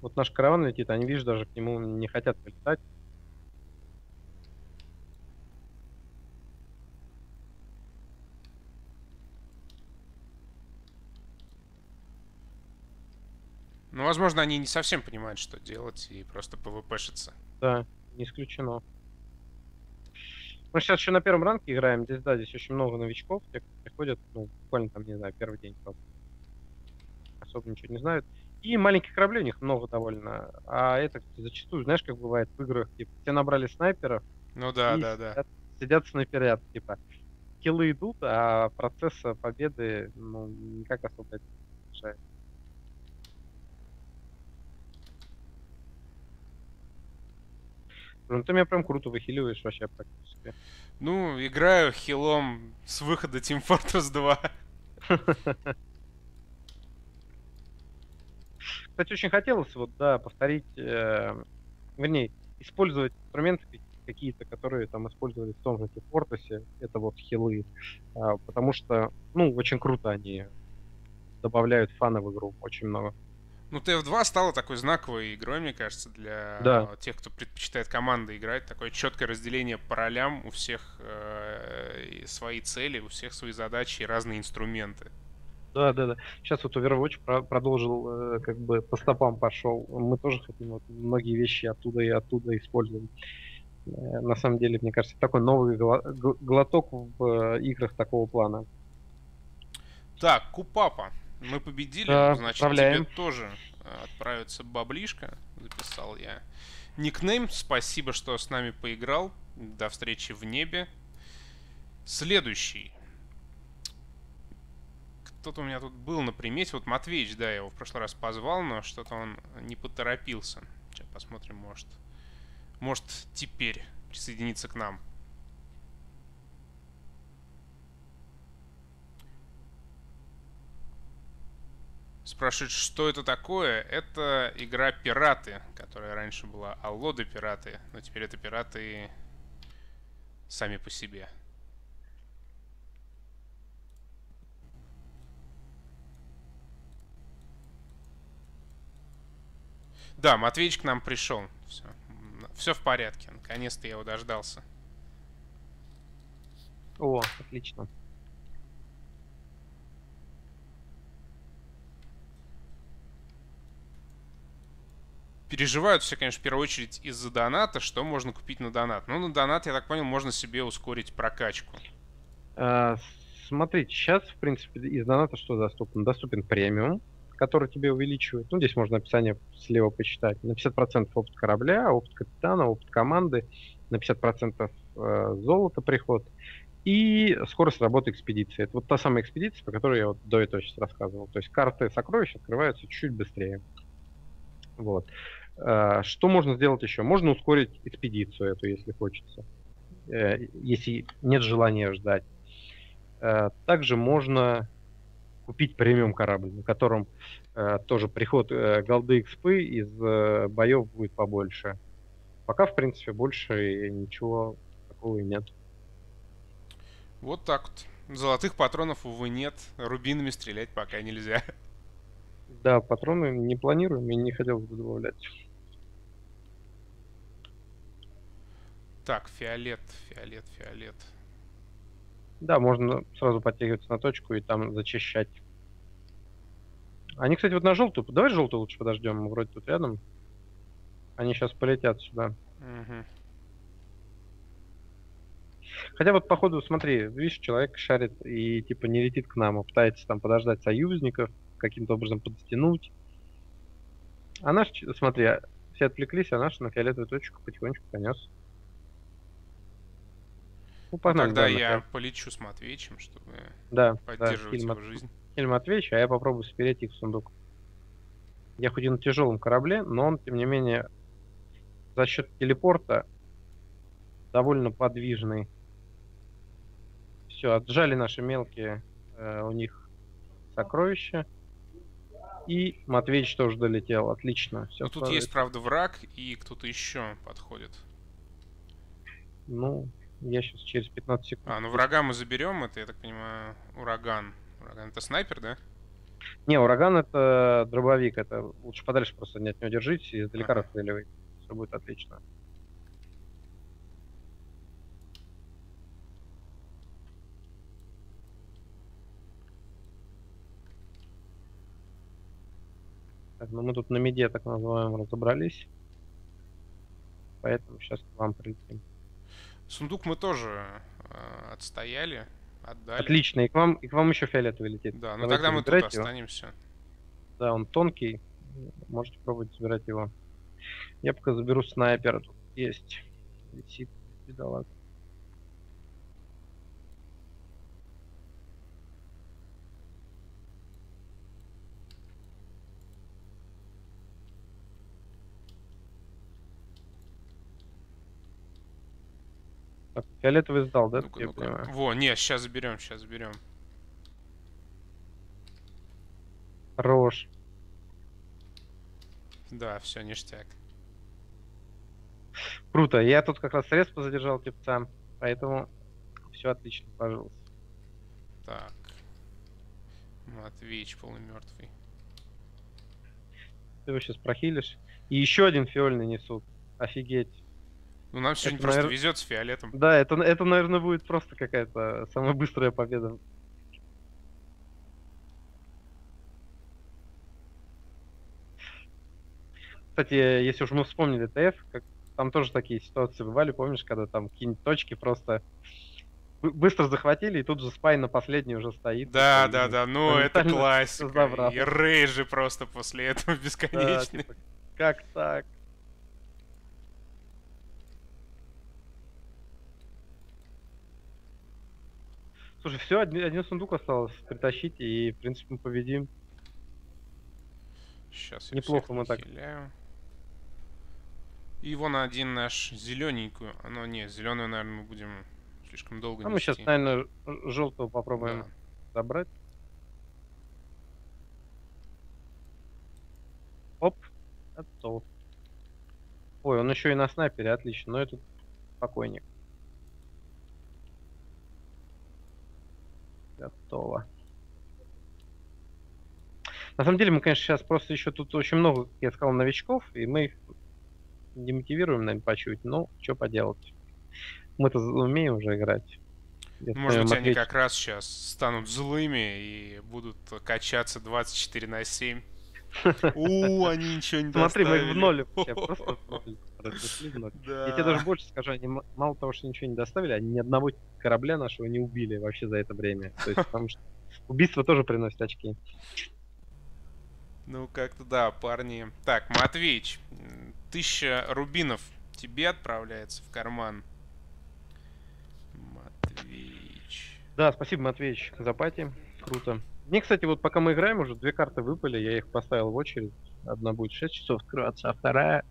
Вот наш караван летит, они, видишь, даже к нему не хотят полетать. Ну, возможно, они не совсем понимают, что делать, и просто пвпшатся. Да, не исключено. Мы сейчас еще на первом ранке играем. Здесь, да, здесь очень много новичков. Те, кто приходят, ну, буквально там, не знаю, первый день просто. Особо ничего не знают. И маленьких кораблей у них много довольно. А это зачастую, знаешь, как бывает в играх, типа, все набрали снайперов, Ну да, да, да. Сидят, сидят снайперят, типа. Киллы идут, а процесса победы, ну, никак особо это не решает. Ну, ты меня прям круто выхиливаешь вообще практически. Ну, играю хилом с выхода Team Fortress 2. Кстати, очень хотелось вот, да, повторить, э, вернее, использовать инструменты какие- какие-то, которые там использовались в том же Fortress, это вот хилы, А, потому что, ну, очень круто они добавляют фана в игру, очень много. Ну, TF2 стала такой знаковой игрой, мне кажется, для Да. тех, кто предпочитает команды играть. Такое четкое разделение по ролям, у всех э, свои цели, у всех свои задачи и разные инструменты. Да, да, да. Сейчас вот Overwatch про- продолжил, э, как бы по стопам пошел. Мы тоже хотим вот многие вещи оттуда и оттуда использовать. Э, На самом деле, мне кажется, такой новый глоток в э, играх такого плана. Так, Купапа. Мы победили, Да, значит, отправляем. тебе тоже э, отправится баблишка, записал я. Никнейм, спасибо, что с нами поиграл. До встречи в небе. Следующий. Кто-то у меня тут был на примете. Вот Матвеич, да, я его в прошлый раз позвал, но что-то он не поторопился. Сейчас посмотрим, может. Может теперь присоединиться к нам. Спрашивают, что это такое? Это игра Пираты, которая раньше была Алло да Пираты, но теперь это Пираты сами по себе. Да, Матвеич к нам пришел. Все. Все в порядке. Наконец-то я его дождался. О, отлично. Переживают все, конечно, в первую очередь из-за доната, что можно купить на донат. Ну, на донат, я так понял, можно себе ускорить прокачку. А, смотрите, сейчас, в принципе, из доната что доступно? Доступен премиум, который тебе увеличивает, ну, здесь можно описание слева почитать, на 50% опыт корабля, опыт капитана, опыт команды, на 50% э, золота приход и скорость работы экспедиции. Это вот та самая экспедиция, по которой я вот до этого сейчас рассказывал. То есть карты сокровищ открываются чуть-чуть быстрее. Вот. Э, что можно сделать еще? Можно ускорить экспедицию эту, если хочется. Э, если нет желания ждать. Э, также можно купить премиум корабль, на котором тоже приход голды экспы из боев будет побольше. Пока, в принципе, больше ничего такого и нет. Вот так вот. Золотых патронов, увы, нет. Рубинами стрелять пока нельзя. Да, патроны не планируем и не хотелось бы добавлять. Так, фиолет, фиолет, фиолет. Да, можно сразу подтягиваться на точку и там зачищать. Они, кстати, вот на желтую. Давай желтую лучше подождем. Мы вроде тут рядом. Они сейчас полетят сюда. Угу. Хотя вот походу, смотри, видишь, человек шарит и типа не летит к нам, а пытается там подождать союзников, каким-то образом подтянуть. А наш, смотри, а, все отвлеклись, а наш на фиолетовую точку потихонечку понес. Ну, погнали, Тогда да, я полечу с Матвеичем, чтобы да, поддерживать да, его жизнь. Фильм Матвеич, а я попробую спереть их в сундук. Я хоть и на тяжелом корабле, но он, тем не менее, за счет телепорта довольно подвижный. Все, отжали наши мелкие э, у них сокровища. И Матвеич тоже долетел. Отлично. Все Но тут есть, правда, враг, и кто-то еще подходит. Ну, я сейчас через 15 секунд. А, ну врага мы заберем, это, я так понимаю, ураган. Ураган это снайпер, да? Не, ураган это дробовик, это лучше подальше просто не от него держитесь и издалека ага. расстреливайте. Все будет отлично. Так, ну мы тут на меде, так называемом, разобрались. Поэтому сейчас к вам прилетим. Сундук мы тоже э, отстояли, отдали. Отлично, и к вам, и к вам еще фиолетовый летит. Да, ну тогда мы тут его. останемся. Да, он тонкий. Можете пробовать забирать его. Я пока заберу снайпера. Тут есть. Висит, бедолага. Так, фиолетовый сдал, да? Ну-ка, ну-ка. Во, не, сейчас заберем, сейчас заберем. Хорош. Да, все, ништяк. Круто. Я тут как раз средства задержал пипца, поэтому все отлично сложилось. Так. Матвеич полумертвый. Ты его сейчас прохилишь. И еще один фиольный несут. Офигеть. Ну, нам сегодня это, просто наверное... везет с фиолетом. Да, это, это, наверное, будет просто какая-то самая быстрая победа. Кстати, если уж мы вспомнили ТФ, как, там тоже такие ситуации бывали, помнишь, когда там какие-нибудь точки просто быстро захватили, и тут же спай на последней уже стоит. Да, да, да, ну это классика. И рейжи просто после этого бесконечные. Да, типа, как так? Слушай, все, один, один сундук осталось притащить, и, в принципе, мы победим. Сейчас Неплохо мы так. И вон один наш зелененькую. Оно не, зеленую, наверное, мы будем слишком долго А мы сейчас, наверное, желтого попробуем да. забрать. Оп, готов. Ой, он еще и на снайпере, отлично. Но это покойник. Готово. На самом деле мы, конечно, сейчас просто еще тут очень много, я сказал, новичков, и мы их демотивируем, наверное, почуть. Ну, что поделать. Мы-то умеем уже играть. Может быть, они как раз сейчас станут злыми и будут качаться 24 на 7. У, они ничего не Смотри, мы в ноль. просто Я тебе даже больше скажу, они мало того, что ничего не доставили, они ни одного корабля нашего не убили вообще за это время. То есть, потому что убийство тоже приносит очки. Ну, как-то да, парни. Так, Матвеич, тысяча рубинов тебе отправляется в карман. Матвеич. Да, спасибо, Матвеич, за пати. Круто. Мне, кстати, вот пока мы играем, уже две карты выпали, я их поставил в очередь. Одна будет 6 часов открываться, а вторая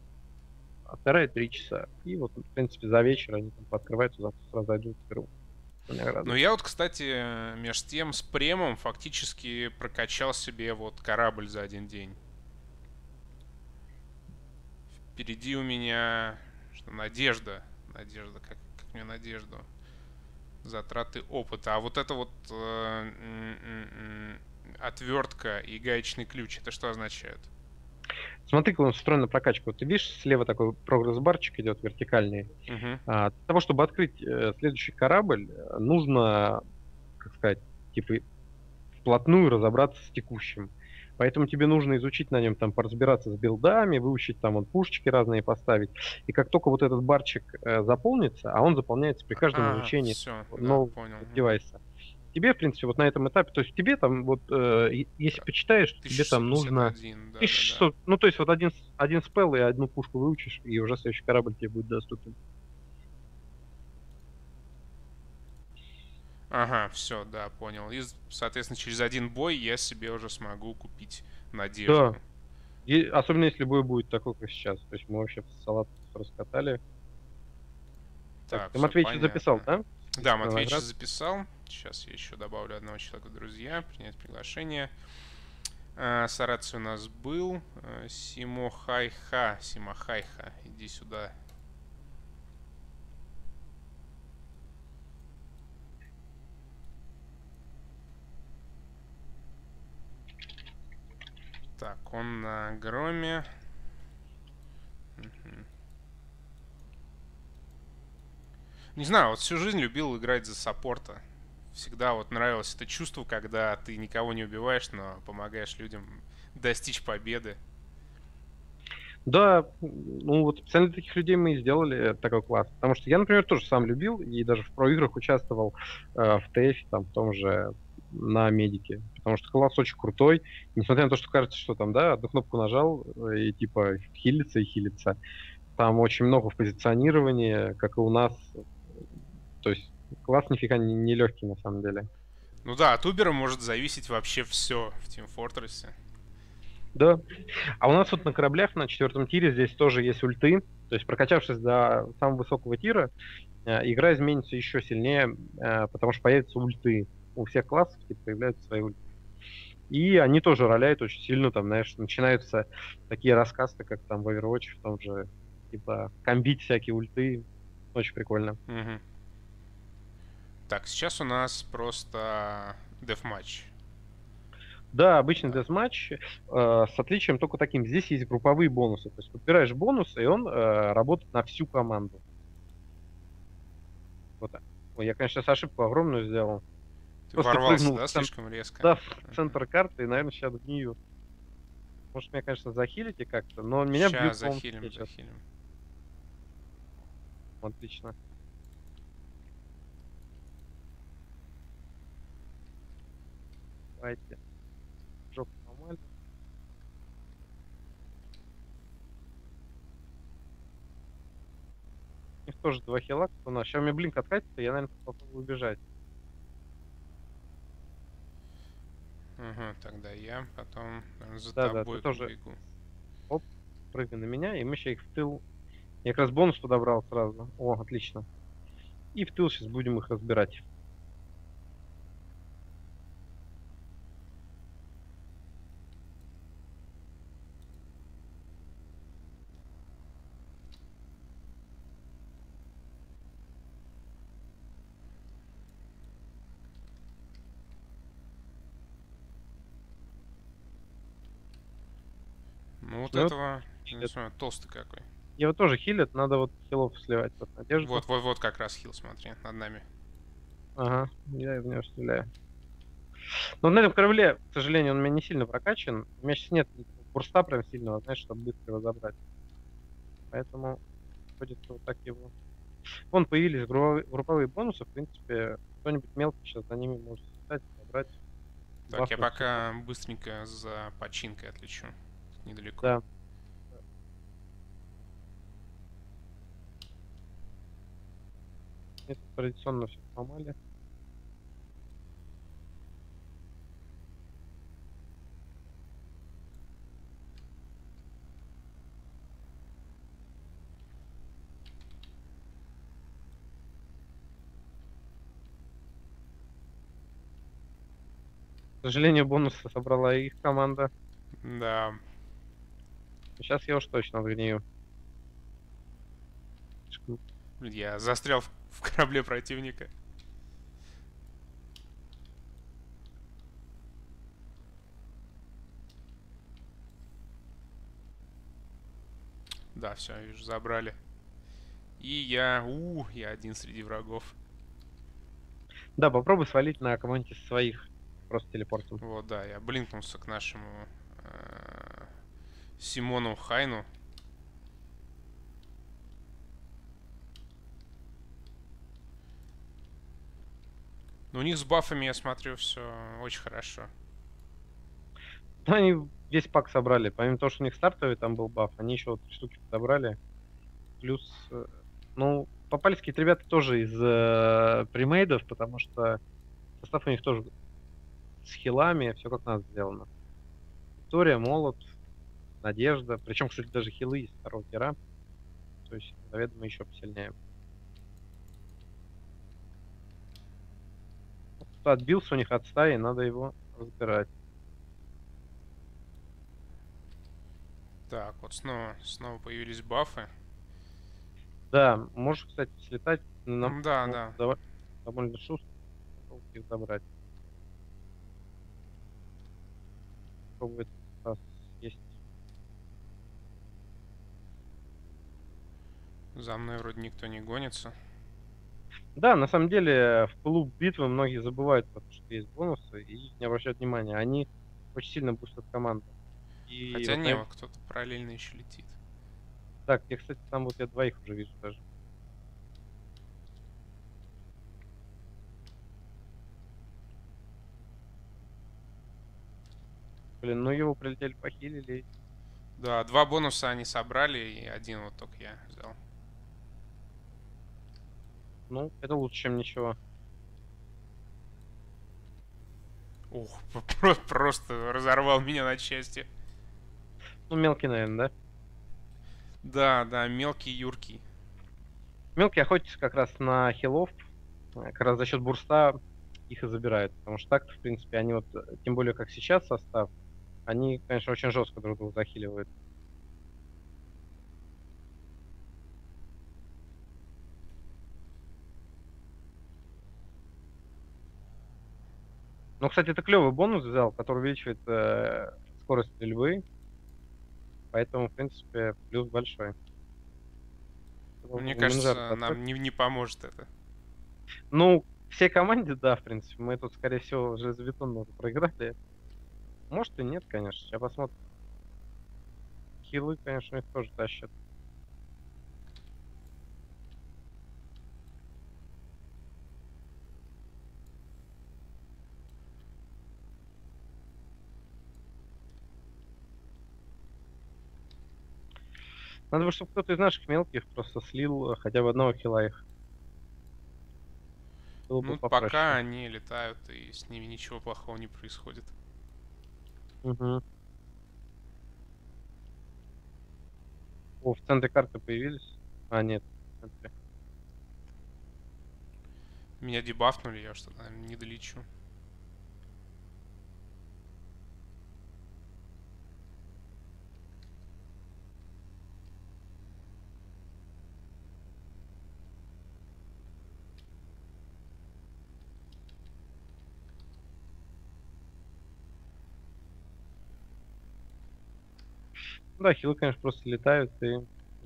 а вторая 3 часа. И вот, в принципе, за вечер они там пооткрываются, завтра сразу идут в игру. Ну, я вот, кстати, между тем с премом фактически прокачал себе вот корабль за один день. Впереди у меня что, надежда. Надежда, как, как мне надежду? Затраты опыта. А вот это вот э, отвертка и гаечный ключ, это что означает? Смотри, как он устроен на прокачку. Вот ты видишь, слева такой прогресс-барчик идет вертикальный. Uh-huh. А, для того, чтобы открыть э, следующий корабль, нужно, как сказать, типа вплотную разобраться с текущим. Поэтому тебе нужно изучить на нем, там, поразбираться с билдами, выучить там вот пушечки разные поставить. И как только вот этот барчик э, заполнится, а он заполняется при каждом а, изучении все, нового да, понял. девайса, тебе, в принципе, вот на этом этапе, то есть тебе там, вот, э, если почитаешь, тебе там нужно... 1600, да, да. ну, то есть вот один, один спел и одну пушку выучишь, и уже следующий корабль тебе будет доступен. Ага, все, да, понял. И, соответственно, через один бой я себе уже смогу купить надежду. Да. И, особенно если бой будет такой, как сейчас. То есть мы вообще салат раскатали. Так, так ты записал, да? Да, Матвеич записал. Сейчас я еще добавлю одного человека в друзья, принять приглашение. А, у нас был. А, Симохайха. Симохайха, иди сюда. Так, он на громе. Не знаю, вот всю жизнь любил играть за саппорта всегда вот нравилось это чувство, когда ты никого не убиваешь, но помогаешь людям достичь победы. Да, ну вот специально таких людей мы и сделали такой класс. Потому что я, например, тоже сам любил и даже в проиграх участвовал э, в ТФ, там, в том же на медике. Потому что класс очень крутой. Несмотря на то, что кажется, что там, да, одну кнопку нажал э, и типа хилится и хилится. Там очень много в позиционировании, как и у нас. То есть класс нифига не, не легкий на самом деле. Ну да, от Uber может зависеть вообще все в Team Fortress. Да. А у нас вот на кораблях на четвертом тире здесь тоже есть ульты. То есть прокачавшись до самого высокого тира, э, игра изменится еще сильнее, э, потому что появятся ульты. У всех классов типа, появляются свои ульты. И они тоже роляют очень сильно, там, знаешь, начинаются такие рассказы, как там в Overwatch, в том же, типа, комбить всякие ульты. Очень прикольно. Угу. Так, сейчас у нас просто дефматч. Да, обычный дефматч э, с отличием только таким. Здесь есть групповые бонусы. То есть подбираешь бонусы, и он э, работает на всю команду. Вот так. Ой, я, конечно, сейчас ошибку огромную сделал. Ты Просто ворвался, да, слишком резко? Да, в центр карты, и, наверное, сейчас в нее. Может, меня, конечно, захилите как-то, но меня сейчас бьют захилим, захилим. Отлично. Давайте. Жопу нормально. У них тоже два хила, кто у нас. Сейчас у меня блинк откатится, я, наверное, попробую убежать. Угу, тогда я потом за да, тобой да, тоже... побегу. Оп, прыгай на меня, и мы сейчас их в тыл... Я как раз бонус подобрал сразу. О, отлично. И в тыл сейчас будем их разбирать. Вот ну, этого, не знаю, толстый какой. Его тоже хилят, надо вот хилов сливать под надежду. Вот, вот, вот как раз хил, смотри, над нами. Ага, я в него стреляю. Но на этом корабле, к сожалению, он у меня не сильно прокачан. У меня сейчас нет бурста прям сильного, знаешь, чтобы быстро его забрать. Поэтому приходится вот так его... Вон появились групповые, бонусы, в принципе, кто-нибудь мелкий сейчас за ними может стать, забрать. Так, я пока быстренько за починкой отлечу. Недалеко. Да. Это традиционно все сломали. К сожалению, бонусы собрала их команда. Да. Сейчас я уж точно отгнию. Блин, Я застрял в, в корабле противника. Да, все, вижу, забрали. И я... У, я один среди врагов. Да, попробуй свалить на кого-нибудь из своих. Просто телепортом. Вот, да, я блинкнулся к нашему э, Симону Хайну. Но у них с бафами, я смотрю, все очень хорошо. Да, они весь пак собрали. Помимо того, что у них стартовый там был баф, они еще вот штуки подобрали. Плюс, э, ну, попались какие-то ребята тоже из э, примейдов, потому что состав у них тоже с хилами, все как надо сделано. Виктория, Молот, Надежда. Причем, кстати, даже хилы из второго тира. То есть, заведомо еще посильнее. Отбился у них от стаи, надо его разбирать. Так, вот снова, снова появились бафы. Да, можешь, кстати, слетать. на- М, да, ну, да. Давай, довольно шустро. их забрать. Попробуй этот раз есть. За мной вроде никто не гонится. Да, на самом деле, в пылу битвы многие забывают, про то, что есть бонусы, и не обращают внимания. Они очень сильно бустят команду. И Хотя вот не, вот кто-то параллельно еще летит. Так, я, кстати, там вот я двоих уже вижу даже. Блин, ну его прилетели, похилили. Да, два бонуса они собрали, и один вот только я взял. Ну, это лучше, чем ничего. Ух, про- просто разорвал меня на части. Ну, мелкий, наверное, да? Да, да, мелкий юркий. Мелкий охотится как раз на хилов. э, Как раз за счет бурста их и забирают. Потому что так, в принципе, они вот, э, тем более, как сейчас состав, они, конечно, очень жестко друг друга захиливают. Ну, кстати, это клевый бонус взял, который увеличивает э, скорость стрельбы. Поэтому, в принципе, плюс большой. Мне У кажется, нам не, не поможет это. ну, всей команде, да, в принципе. Мы тут, скорее всего, железобетонно проиграли. Может и нет, конечно. Сейчас посмотрим. Хилы, конечно, их тоже тащат. Надо бы, чтобы кто-то из наших мелких просто слил э, хотя бы одного хила их. Было бы Ну, попроще. пока они летают, и с ними ничего плохого не происходит. Мгм. О, в центре карты появились? А, нет. Меня дебафнули, я что-то, не долечу. Да, хилы, конечно, просто летают и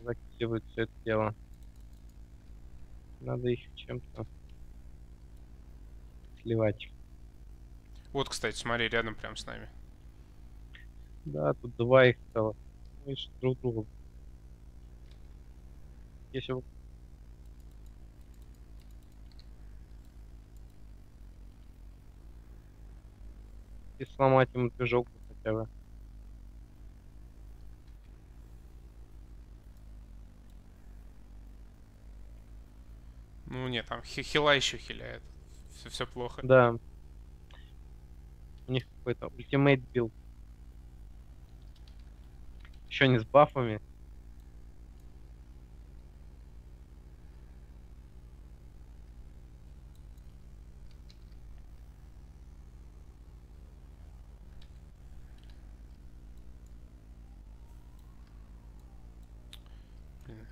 закидывают все это дело. Надо их чем-то сливать. Вот, кстати, смотри, рядом прям с нами. Да, тут два их целых. Видишь, друг другу. Если бы... И сломать ему движок хотя бы. Ну нет, там хила еще хиляет. Все, все плохо. Да. У них какой-то ultimate build. Еще не с buff ами.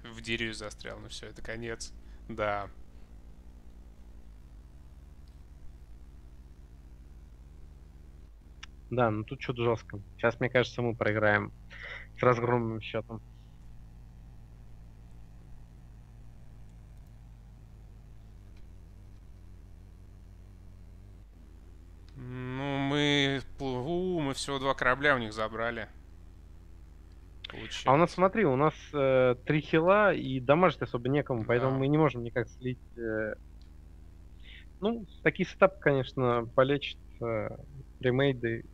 В дереве застрял, ну все, это конец. Да. Да, ну тут что-то жестко. Сейчас, мне кажется, мы проиграем с разгромным счетом. Ну, мы... У, мы всего два корабля у них забрали. Получается. А у нас, смотри, у нас э, три хила и дамажить особо некому, да. поэтому мы не можем никак слить... Э... Ну, такие сетапы, конечно, полечат э, ремейды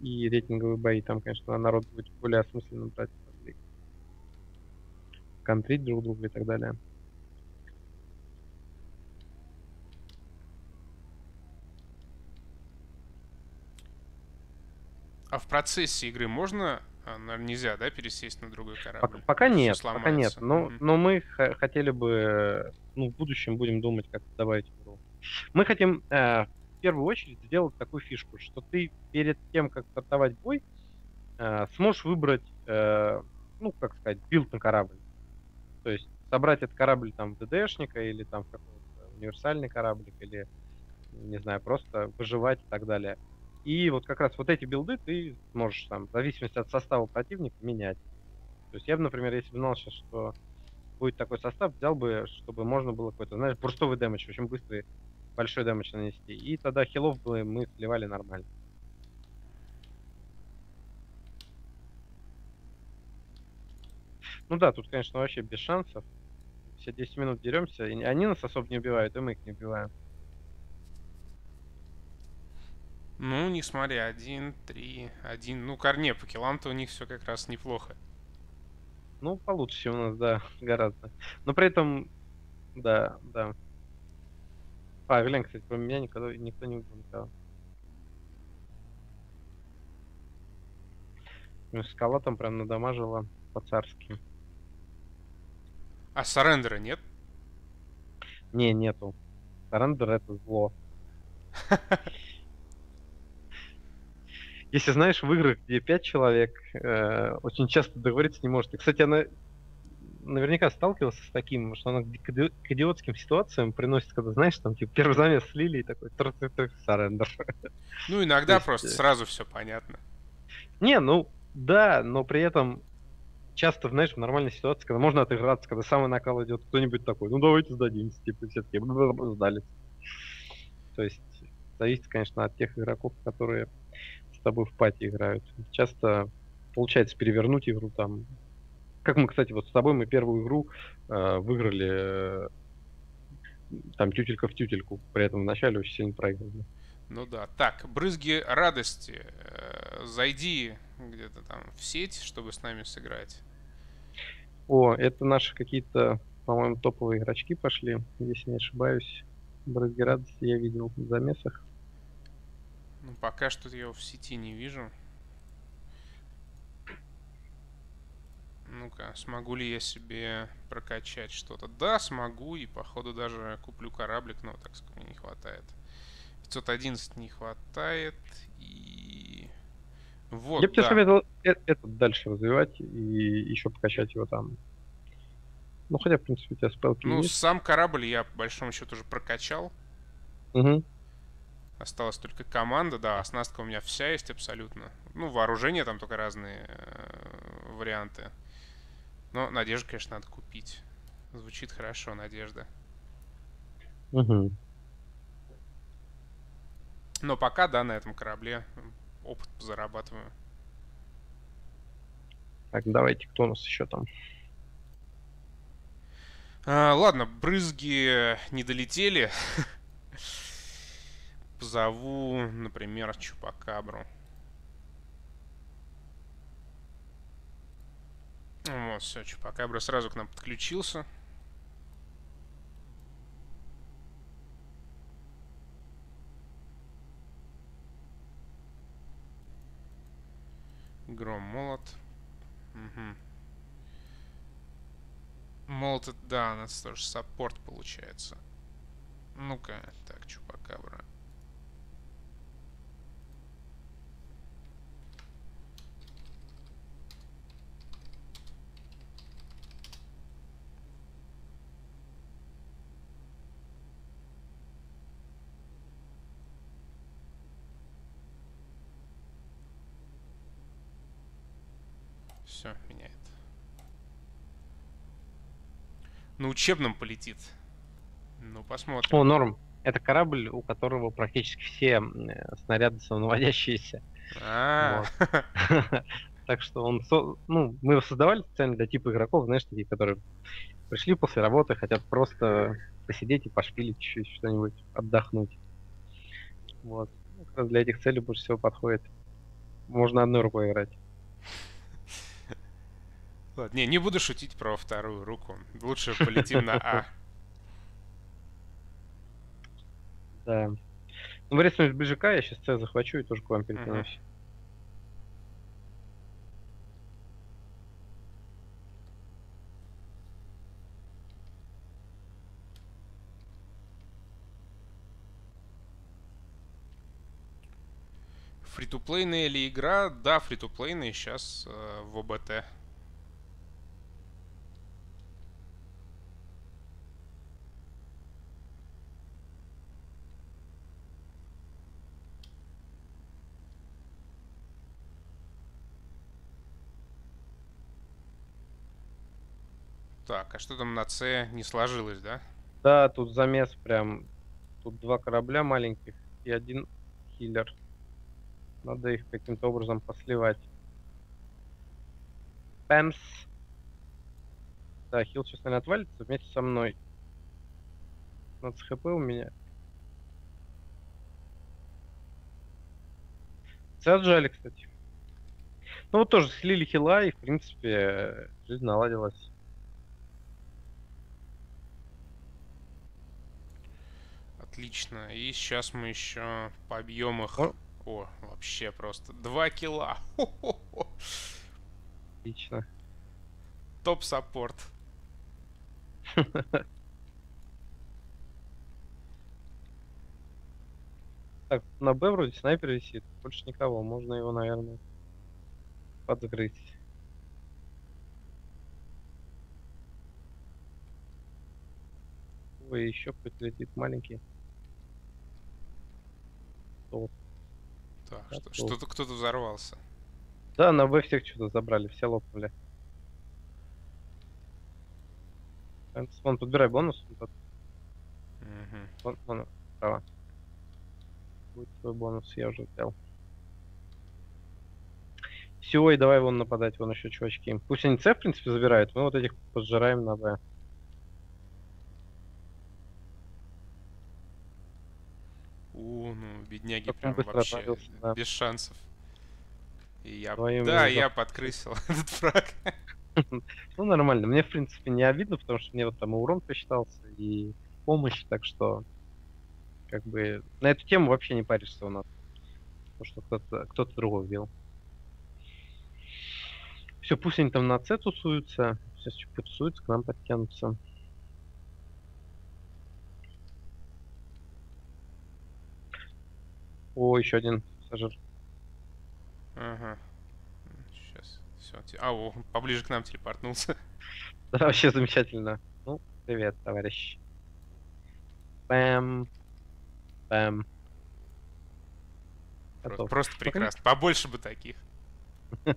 и рейтинговые бои. Там, конечно, народ будет более осмысленно брать. Контрить друг друга и так далее. А в процессе игры можно, а, наверное, нельзя, да, пересесть на другой корабль? Пока, пока нет, пока нет. Но, mm-hmm. но мы хотели бы, ну, в будущем будем думать, как добавить игру. Мы хотим э, первую очередь сделать такую фишку, что ты перед тем, как стартовать бой, э, сможешь выбрать, э, ну, как сказать, build на корабль. То есть собрать этот корабль там в ДДшника или там в какой-то универсальный кораблик, или, не знаю, просто выживать и так далее. И вот как раз вот эти билды ты можешь там, в зависимости от состава противника, менять. То есть я бы, например, если бы знал сейчас, что будет такой состав, взял бы, чтобы можно было какой-то, знаешь, бурстовый дэмэдж, очень быстрый большой дэмэдж нанести. И тогда хилов бы мы сливали нормально. Ну да, тут, конечно, вообще без шансов. Все 10 минут деремся, и они нас особо не убивают, и мы их не убиваем. Ну, не смотри, один, три, один. Ну, корне по килам-то у них все как раз неплохо. Ну, получше, у нас, да, гораздо. Но при этом, да, да. А, глянь, кстати, про меня никогда, никто не упоминал. Ну, скала там прям надамажила по-царски. А сарендера нет? Не, нету. Сарендер это зло. Если знаешь, в играх, где 5 человек, э, очень часто договориться не может. И, кстати, она наверняка сталкивался с таким, что она к, к идиотским ситуациям приносит, когда, знаешь, там, типа, первый замес слили и такой сарендер. Ну, иногда есть, просто э, сразу все понятно. Не, ну, да, но при этом часто, знаешь, в нормальной ситуации, когда можно отыграться, когда самый накал идет, кто-нибудь такой, ну давайте сдадимся, типа, все таки сдались. То есть, зависит, конечно, от тех игроков, которые с тобой в пати играют. Часто получается перевернуть игру там, как мы, кстати, вот с тобой мы первую игру э, выиграли э, там тютелька в тютельку, при этом вначале очень сильно проигрывали. Ну да. Так, брызги радости. Э, зайди где-то там в сеть, чтобы с нами сыграть. О, это наши какие-то, по-моему, топовые игрочки пошли, если не ошибаюсь. Брызги радости я видел в замесах. Ну, пока что я его в сети не вижу. Ну-ка, смогу ли я себе прокачать что-то? Да, смогу, и походу даже куплю кораблик, но так сказать, мне не хватает. 511 не хватает, и... Вот, Я бы да. тебе советовал э, этот дальше развивать и еще покачать его там. Ну, хотя, в принципе, у тебя спелки Ну, есть. сам корабль я, по большому счету, уже прокачал. Угу. Осталась только команда, да, оснастка у меня вся есть абсолютно. Ну, вооружение там только разные э, варианты. Но надежду, конечно, надо купить. Звучит хорошо, надежда. Угу. Но пока, да, на этом корабле опыт зарабатываю. Так, давайте, кто у нас еще там? А, ладно, брызги не долетели. позову, например, Чупакабру. Вот, все, Чупакабра сразу к нам подключился. Гром молот. Угу. Молот, да, у нас тоже саппорт получается. Ну-ка, так, Чупакабра. Все, меняет. На учебном полетит. Ну, посмотрим. О, норм. Это корабль, у которого практически все снаряды самонаводящиеся. А, Так что он, ну, мы его создавали специально для типа игроков, знаешь, такие, которые пришли после работы, хотят просто посидеть и пошпилить чуть-чуть что-нибудь, отдохнуть. Вот. Как раз для этих целей больше всего подходит. Можно одной рукой играть. Ладно, не, не буду шутить про вторую руку. Лучше полетим на А. Да. Ну, в рейсме БЖК я сейчас С захвачу и тоже к вам перекинусь. Фритуплейная ли игра? Да, фритуплейная сейчас э, в ОБТ. Так, а что там на С не сложилось, да? Да, тут замес прям. Тут два корабля маленьких и один хиллер. Надо их каким-то образом посливать. Пэмс. Да, хил сейчас, наверное, отвалится вместе со мной. 15 хп у меня. Все отжали, кстати. Ну вот тоже слили хила, и в принципе жизнь наладилась. Отлично. И сейчас мы еще побьем их. О. О, вообще просто. Два килла. Отлично. Top support. Так, на Б вроде снайпер висит. Больше никого. Можно его, наверное, подгрызть. Ой, еще кто-то летит маленький. Топ. Так, топ. что-то кто-то взорвался. Да, на Б всех что-то забрали, все лопнули. Вон, подбирай бонус. Мгм. Вон, вон, справа. Будет твой бонус, я уже взял. Все, и давай вон нападать, вон еще чувачки. Пусть они С, в принципе, забирают, мы вот этих поджираем на Б. Ну, бедняги он прям вообще да. без шансов. И я... Да, милую. я подкрысил этот фраг. Ну, нормально. Мне, в принципе, не обидно, потому что мне вот там и урон посчитался, и помощь, так что, как бы, на эту тему вообще не паришься у нас. Потому что кто-то кто другой вел. Все, пусть они там на С тусуются. Чуть потусуются, к нам подтянутся. О, еще один пассажир. Ага. Сейчас. Все. А, о, поближе к нам телепортнулся. Да, вообще замечательно. Ну, привет, товарищ. Бэм. Бэм. Просто, Готов. просто прекрасно. Побольше бы таких.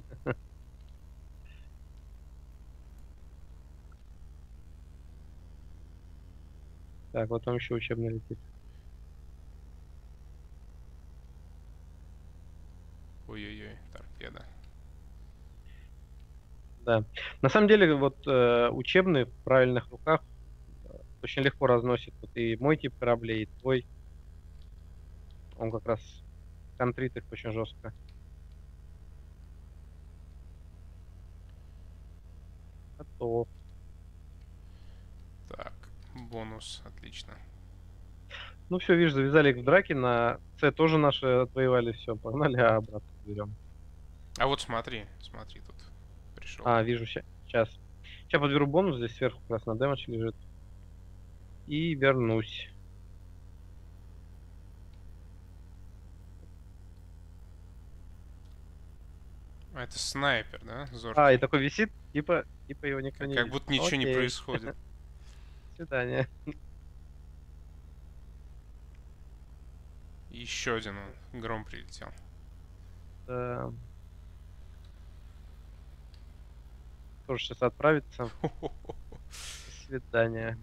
Так, вот там еще учебный летит. Ой-ой-ой, торпеда. Да. На самом деле, вот э, учебный в правильных руках э, очень легко разносит. Вот и мой тип кораблей, и твой. Он как раз контрит их очень жестко. Готов. Так, бонус, отлично. Ну все, видишь, завязали их в драке, на С тоже наши отвоевали, все, погнали, а обратно берем. А вот смотри, смотри, тут пришел. А, вижу, сейчас. Сейчас подберу бонус, здесь сверху как раз на дэмэдж лежит. И вернусь. А это снайпер, да? Зор. А, и такой висит, типа, типа его никто не Как видит. будто ничего не Окей. происходит. До свидания. Еще один гром прилетел. Да. Тоже сейчас отправиться. До свидания.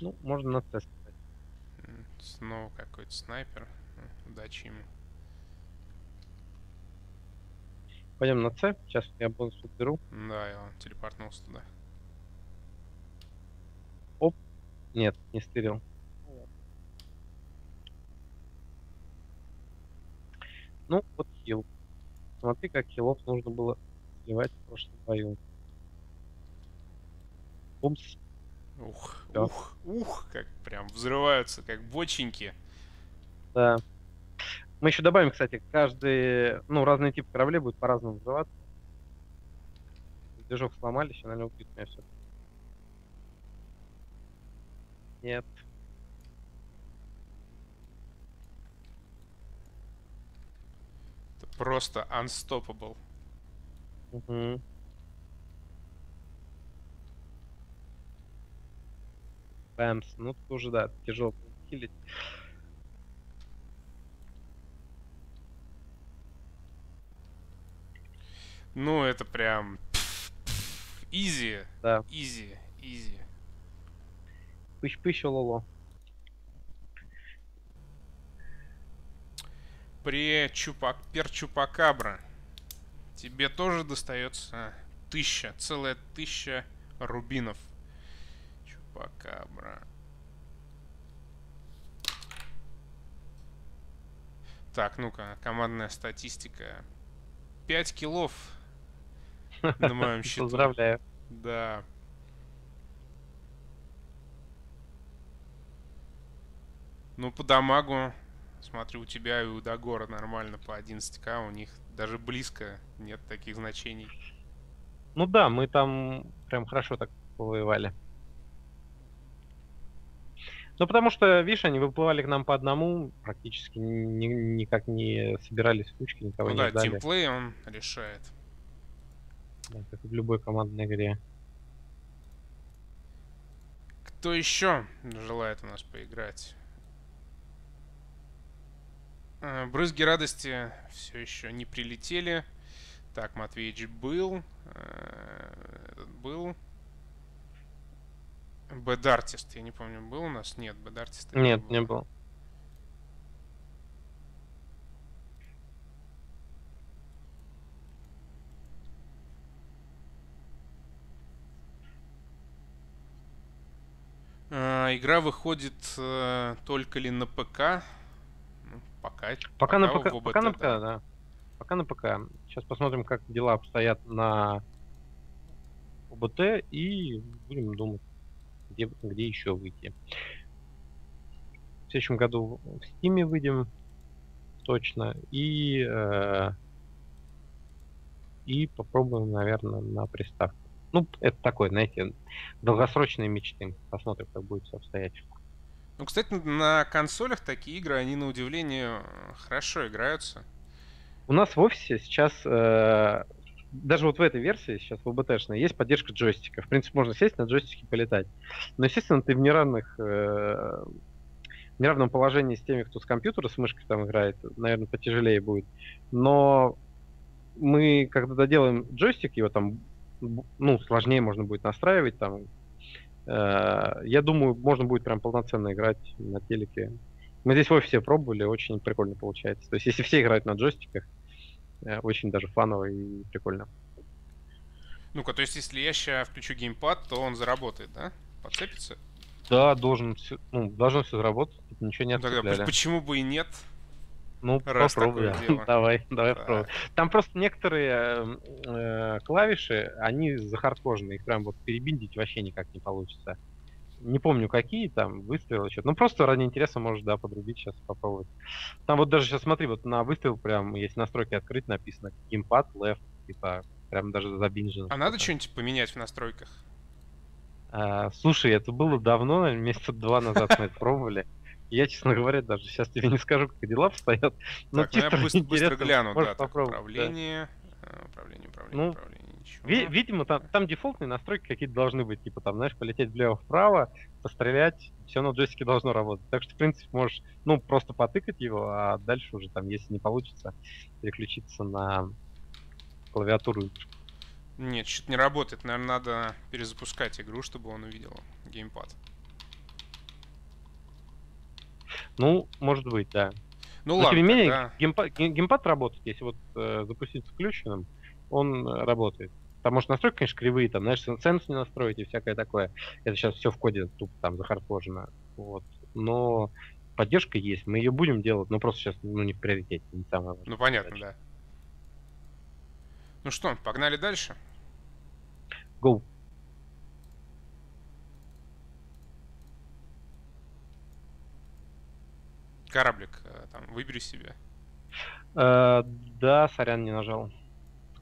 Ну, можно на тест. Снова какой-то снайпер. Удачи ему. Пойдем на С. Сейчас я бонус подберу. Да, он телепортнулся туда. Нет, не стырил. Ну, вот хил. Смотри, как хилов нужно было сливать в прошлом бою. Бумс. Ух, Да. ух, ух, как прям взрываются, как боченьки. Да. Мы еще добавим, кстати, каждый, ну, разные типы кораблей будут по-разному взрываться. Движок сломали, еще, наверное, убьют меня все. Нет. Это просто unstoppable. Угу. Бэмс. Ну, тут уже, да, тяжело хилить. Ну, это прям... Easy, Да. easy, easy. Пыщ-пыщ, лоло. При чупак... перчупакабра тебе тоже достается тысяча, целая тысяча рубинов. Чупакабра. Так, ну-ка, командная статистика. 5 киллов на моем счету. Поздравляю. Да. Ну, по дамагу, смотри, у тебя и у Дагора нормально по 11к, у них даже близко нет таких значений. Ну да, мы там прям хорошо так повоевали. Ну, потому что, видишь, они выплывали к нам по одному, практически ни- никак не собирались в кучки, никого Ну не да, ждали. тимплей он решает. Да, как и в любой командной игре. Кто еще желает у нас поиграть? А, Брызги радости все еще не прилетели. Так, Матвеич был. э, Этот был. Бэдартист, я не помню, был у нас? Нет, Бэдартиста Нет, не было. А, Игра выходит э, только ли на ПК? Ну, пока. Пока на ПК, ОБТ, пока на ПК, да. Пока на ПК. Сейчас посмотрим, как дела обстоят на ОБТ и будем думать, где, где еще выйти. В следующем году в Стиме выйдем точно и э, и попробуем, наверное, на приставке. Ну, это такое, знаете, долгосрочные мечты. Посмотрим, как будет все обстоять. Ну, кстати, на консолях такие игры, они на удивление хорошо играются. У нас в офисе сейчас, э, даже вот в этой версии, сейчас в ОБТшной, есть поддержка джойстика. В принципе, можно сесть на джойстике полетать. Но, естественно, ты в неравных, э, в неравном положении с теми, кто с компьютера с мышкой там играет, наверное, потяжелее будет. Но мы, когда доделаем джойстик, его там, ну, сложнее можно будет настраивать там. Э, я думаю, можно будет прям полноценно играть на телеке. Мы здесь в офисе пробовали, очень прикольно получается. То есть, если все играют на джойстиках, э, очень даже фаново и прикольно. Ну-ка, то есть, если я сейчас включу геймпад, то он заработает, да? Подцепится? Да, должен, ну, должно все заработать, ничего не Ну, тогда отцепляли. п- почему бы и нет? Ну, раз дело. давай, давай Так. попробуй. Там просто некоторые э, клавиши, они захардкоженные, их прям вот перебиндить вообще никак не получится. Не помню какие там, выстрелы что-то. Ну просто ради интереса можешь, да, подрубить сейчас попробовать. Там вот даже сейчас смотри, вот на выстрел прям, есть настройки открыть, написано геймпад, left, типа, прям даже забинжено. А надо что-нибудь поменять в настройках? А, слушай, это было давно, месяца два назад мы это пробовали. Я, честно говоря, даже сейчас тебе не скажу, как дела обстоят. Но так, ну я быстро, быстро гляну, да, так, попробовать, да. управление, э, управление, управление, Ну, управление, ничего. Ви- видимо, там, там дефолтные настройки какие-то должны быть. Типа там, знаешь, полететь влево-вправо, пострелять, все на джойстике должно работать. Так что, в принципе, можешь, ну, просто потыкать его, а дальше уже там, если не получится, переключиться на клавиатуру. Нет, что-то не работает. Наверное, надо перезапускать игру, чтобы он увидел геймпад. Ну, может быть, да. Ну Но, ладно, тем не менее, тогда- геймпад, ге- геймпад работает. Если вот э, запустить включенным, он э, работает. Там, может, настройки, конечно, кривые, там, знаешь, сенс не настроить и всякое такое. Это сейчас все в коде тупо там захардкожено. Вот. Но поддержка есть, мы ее будем делать, но просто сейчас, ну, не в приоритете, не самое важное. Ну понятно, задача. да. Ну что, погнали дальше? Go. Кораблик, э, там, выбери себе. Э, да, сорян, не нажал.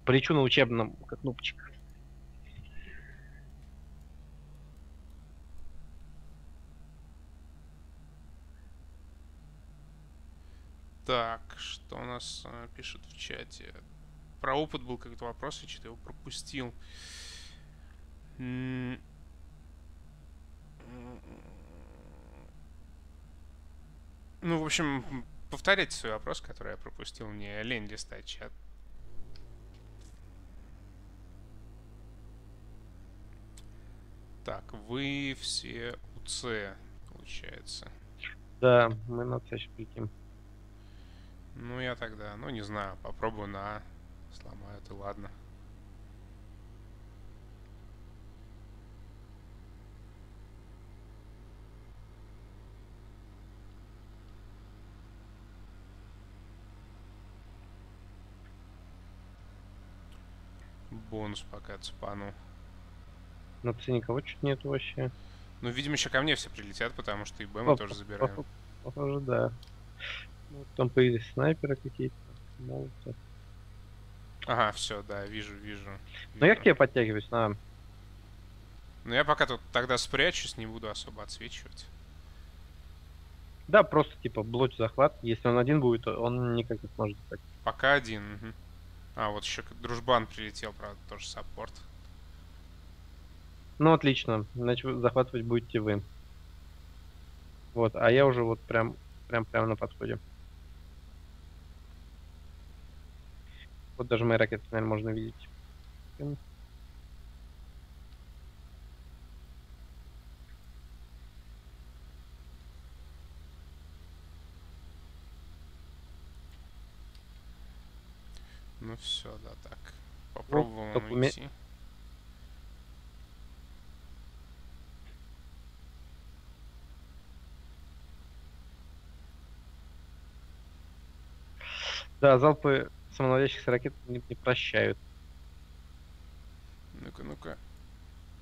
Полечу на учебном, как кнопочка. Так, что у нас э, пишут в чате? Про опыт был какой-то вопрос, я что-то его пропустил. М. Ну, в общем, повторяйте свой вопрос, который я пропустил. Мне лень листать чат. Так, вы все УЦ, получается. Да, мы на щас полетим. Ну, я тогда, ну, не знаю, попробую на А. Сломают и ладно. Бонус пока цепану. На C никого чуть нету вообще. Ну, видимо, еще ко мне все прилетят, потому что и Б мы тоже забираем. Похоже, да. Ну, там появились снайперы какие-то. Ага, все, да, вижу, вижу. Ну я к тебе подтягиваюсь, на. Ну, я пока тут тогда спрячусь, не буду особо отсвечивать. Да, просто типа блочь захват. Если он один будет, то он никак не сможет так. Пока один. мгм. А, вот еще дружбан прилетел, правда, тоже саппорт. Ну отлично, значит захватывать будете вы. Вот, а я уже вот прям, прям, прям на подходе. Вот даже мои ракеты, наверное, можно видеть. Все, да, так. Попробуем только уме- уйти. Да, залпы самонаводящихся ракет не, не прощают. Ну-ка, ну-ка.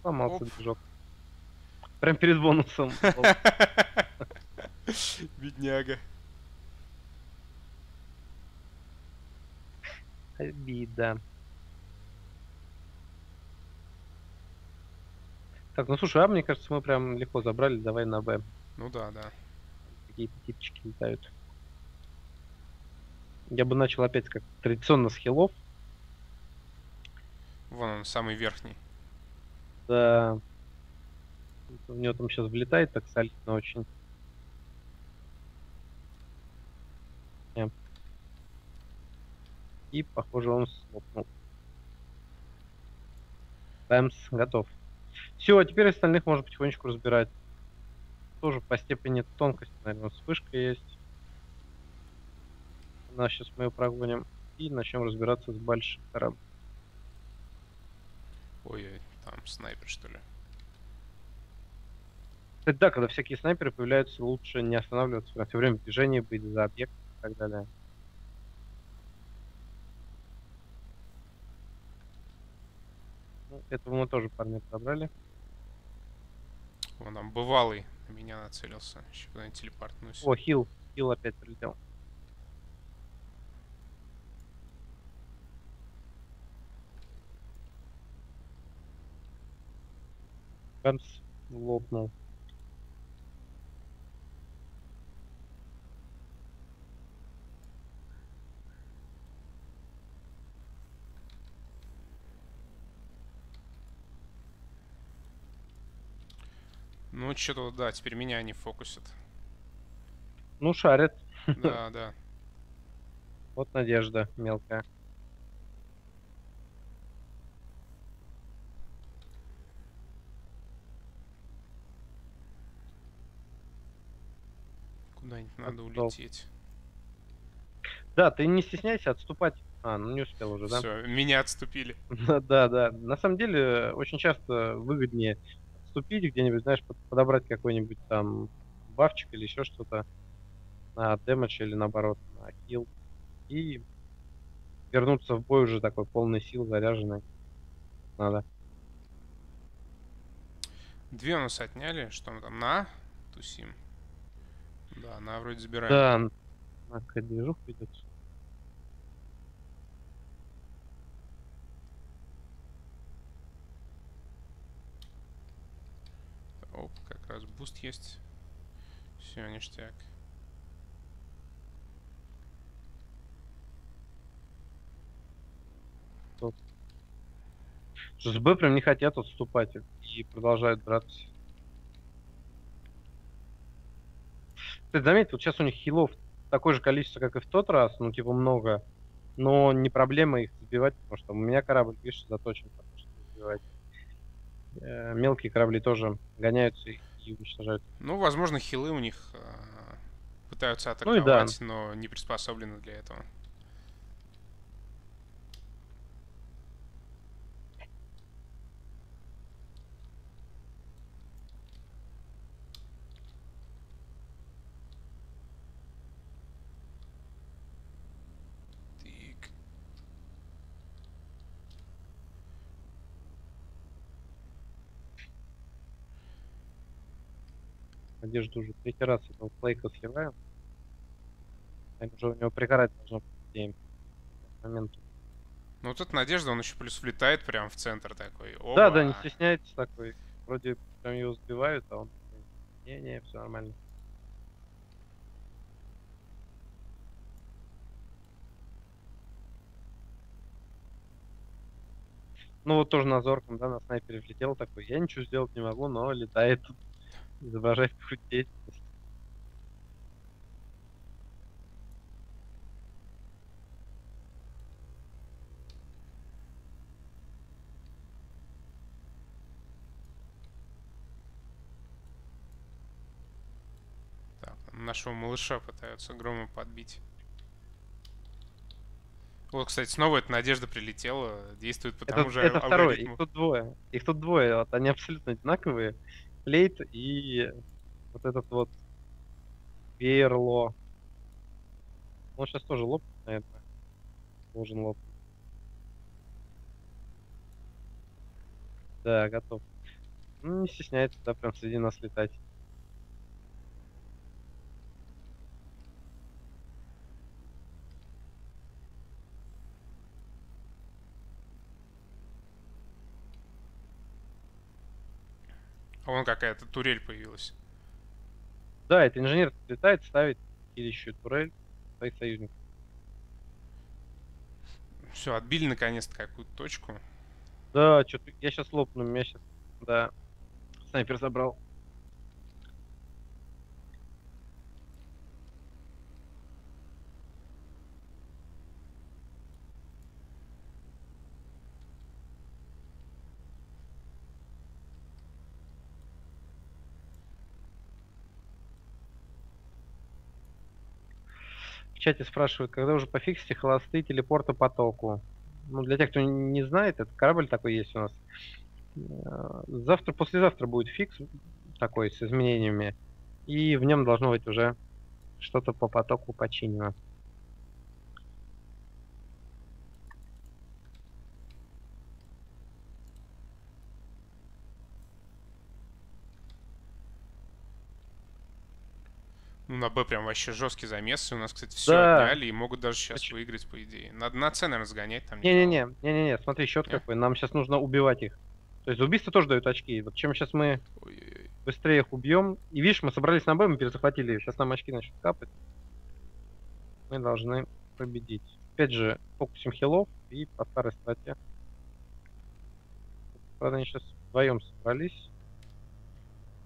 Сломался Оп. движок. Прям перед бонусом. Бедняга. Обида. Так, ну слушай, а мне кажется, мы прям легко забрали, давай на Б. Ну да, да. Какие-то типчики летают. Я бы начал опять как традиционно с хилов. Вон он, самый верхний. Да. У него там сейчас влетает так солидно очень. Не. И, похоже, он слопнул. Бэмс, готов. Все, а теперь остальных можно потихонечку разбирать. Тоже по степени тонкости, наверное, вспышка есть. На сейчас мы ее прогоним. И начнем разбираться с большим кораблем. Ой-ой, там снайпер, что ли. Кстати, да, когда всякие снайперы появляются, лучше не останавливаться, все время в движении быть за объект и так далее. Этого мы тоже парня подобрали. Он там бывалый на меня нацелился. Еще куда-нибудь телепортнусь. О, хил. Хил опять прилетел. Бэмс лопнул. Ну, что-то, да, теперь меня не фокусят. Ну, шарит. Да, да. Вот надежда мелкая. Куда-нибудь надо Отстал. улететь. Да, ты не стесняйся отступать. А, ну не успел уже, да? Все, меня отступили. Да, да, да. На самом деле, очень часто выгоднее отступить где-нибудь, знаешь, под- подобрать какой-нибудь там бафчик или еще что-то на дэмэдж или наоборот на хил. И вернуться в бой уже такой полный сил, заряженный. Надо. Две у нас отняли. Что мы там? На? Тусим. Да, на вроде забираем. Да, на какая-то движуха идет. Оп, как буст есть. Все, ништяк. Что с Б прям не хотят отступать и продолжают драться. Ты заметь, вот сейчас у них хилов такое же количество, как и в тот раз, ну типа много, но не проблема их сбивать, потому что у меня корабль, видишь, заточен, потому что сбивать. Э, Мелкие корабли тоже гоняются и и уничтожают. Ну, возможно, хилы у них э, пытаются Ну и да. атаковать, но не приспособлены для этого. Надежду уже третий раз этого плейка сливаем. Наверное, уже у него пригорать должно быть моменту. Ну, тут Надежда, он еще плюс влетает прям в центр такой. Да, да, Оба. не стесняется такой. Вроде прям его сбивают, а он не-не, все нормально. Ну вот тоже на зорком, да, на снайпере влетел такой. Я ничего сделать не могу, но летает тут. Изображает какую-то деятельность. Так, нашего малыша пытаются громом подбить. Вот, кстати, снова эта Надежда прилетела, действует по Это, тому же это второй, алгоритму. их тут двое. Их тут двое, вот они абсолютно одинаковые. Лейт и вот этот вот Верло. Он сейчас тоже лопнет, наверное. Должен лопнуть. Да, готов. Ну, не стесняется, да, прям среди нас летать. А вон какая-то турель появилась. Да, это инженер летает, ставит хилящую турель своих союзников. Все, отбили наконец-то какую-то точку. Да, что-то я сейчас лопну, меня сейчас, да, снайпер забрал. В чате спрашивают, когда уже пофиксите холостые телепорты потоку. Ну, для тех, кто не знает, это корабль такой есть у нас. Э, Завтра, послезавтра будет фикс. такой с изменениями. И в нем должно быть уже что-то по потоку починено. На Б прям вообще жесткий замес. У нас, кстати, все Да. отняли и могут даже сейчас Почему? выиграть, по идее. Надо на С, наверное, сгонять там. Не-не-не, не-не-не, смотри, счет Не? какой. Нам сейчас нужно убивать их. То есть убийство тоже дают очки. Вот чем сейчас мы Ой-ой-ой. быстрее их убьем. И видишь, мы собрались на Б, мы перезахватили. Сейчас нам очки начнут капать. Мы должны победить. Опять же, фокусим хилов и по старой статье. Правда, они сейчас вдвоем собрались.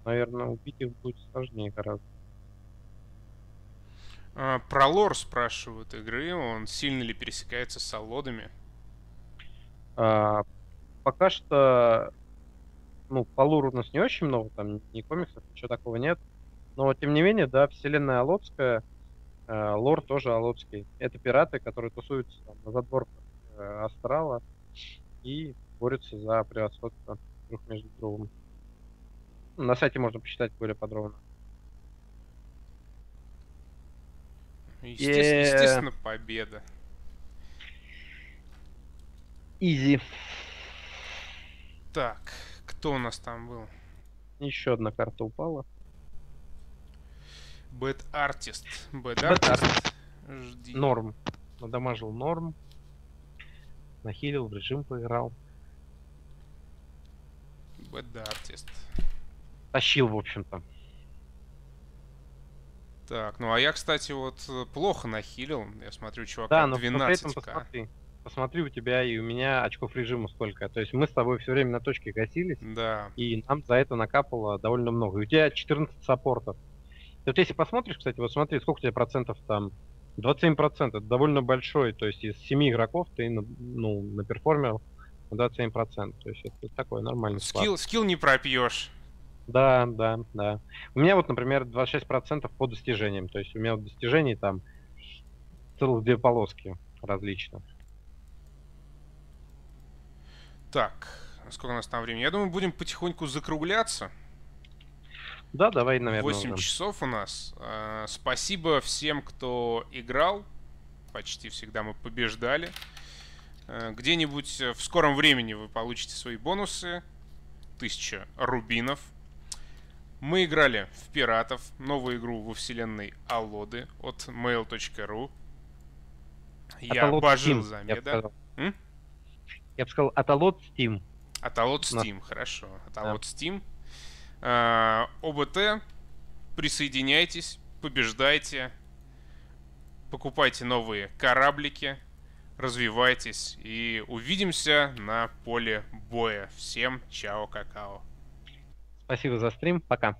Наверное, убить их будет сложнее гораздо. А, про лор спрашивают игры. Он сильно ли пересекается с аллодами? А, пока что, ну, по луру у нас не очень много, там ни комиксов, ничего такого нет. Но, тем не менее, да, вселенная Алотская, э, лор тоже Алотский. Это пираты, которые тусуются там, на задворках э, Астрала и борются за превосходство друг между другом. На сайте можно почитать более подробно. Естественно, Е. естественно, победа. Изи. Так, кто у нас там был? Еще одна карта упала. Bad Artist. Bad Bad Artist. Жди. Норм. Надамажил норм. Нахилил, в режим поиграл. Bad Artist. Тащил, в общем-то. Так, ну а я, кстати, вот э, плохо нахилил. Я смотрю, чувака Да, но, но при этом 12к. посмотри. Посмотри, у тебя и у меня очков режима сколько. То есть мы с тобой все время на точке гасились, Да. и нам за это накапало довольно много. И у тебя 14 саппортов. И вот если посмотришь, кстати, вот смотри, сколько у тебя процентов там? 27%. Это довольно большой. То есть из 7 игроков ты на- ну, на перформер на 27%. То есть это такой нормальный склад. Скилл, скилл не пропьешь. Да, да, да. У меня вот, например, 26% по достижениям. То есть у меня вот достижений там целых две полоски различно. Так, сколько у нас там времени? Я думаю, будем потихоньку закругляться. Да, давай, наверное. 8 уже. часов у нас. Э, Спасибо всем, кто играл. Почти всегда мы побеждали. Э, Где-нибудь в скором времени вы получите свои бонусы. 1000 рубинов. Мы играли в Пиратов, новую игру во вселенной Аллоды от mail.ru. Я Аталот обожил Steam, я бы Замеда. сказал. М? Я бы сказал, Аталот Steam. Аталот Steam, хорошо. Аталот Steam. А, ОБТ, присоединяйтесь, побеждайте, покупайте новые кораблики, развивайтесь и увидимся на поле боя. Всем чао, какао. Спасибо за стрим. Пока.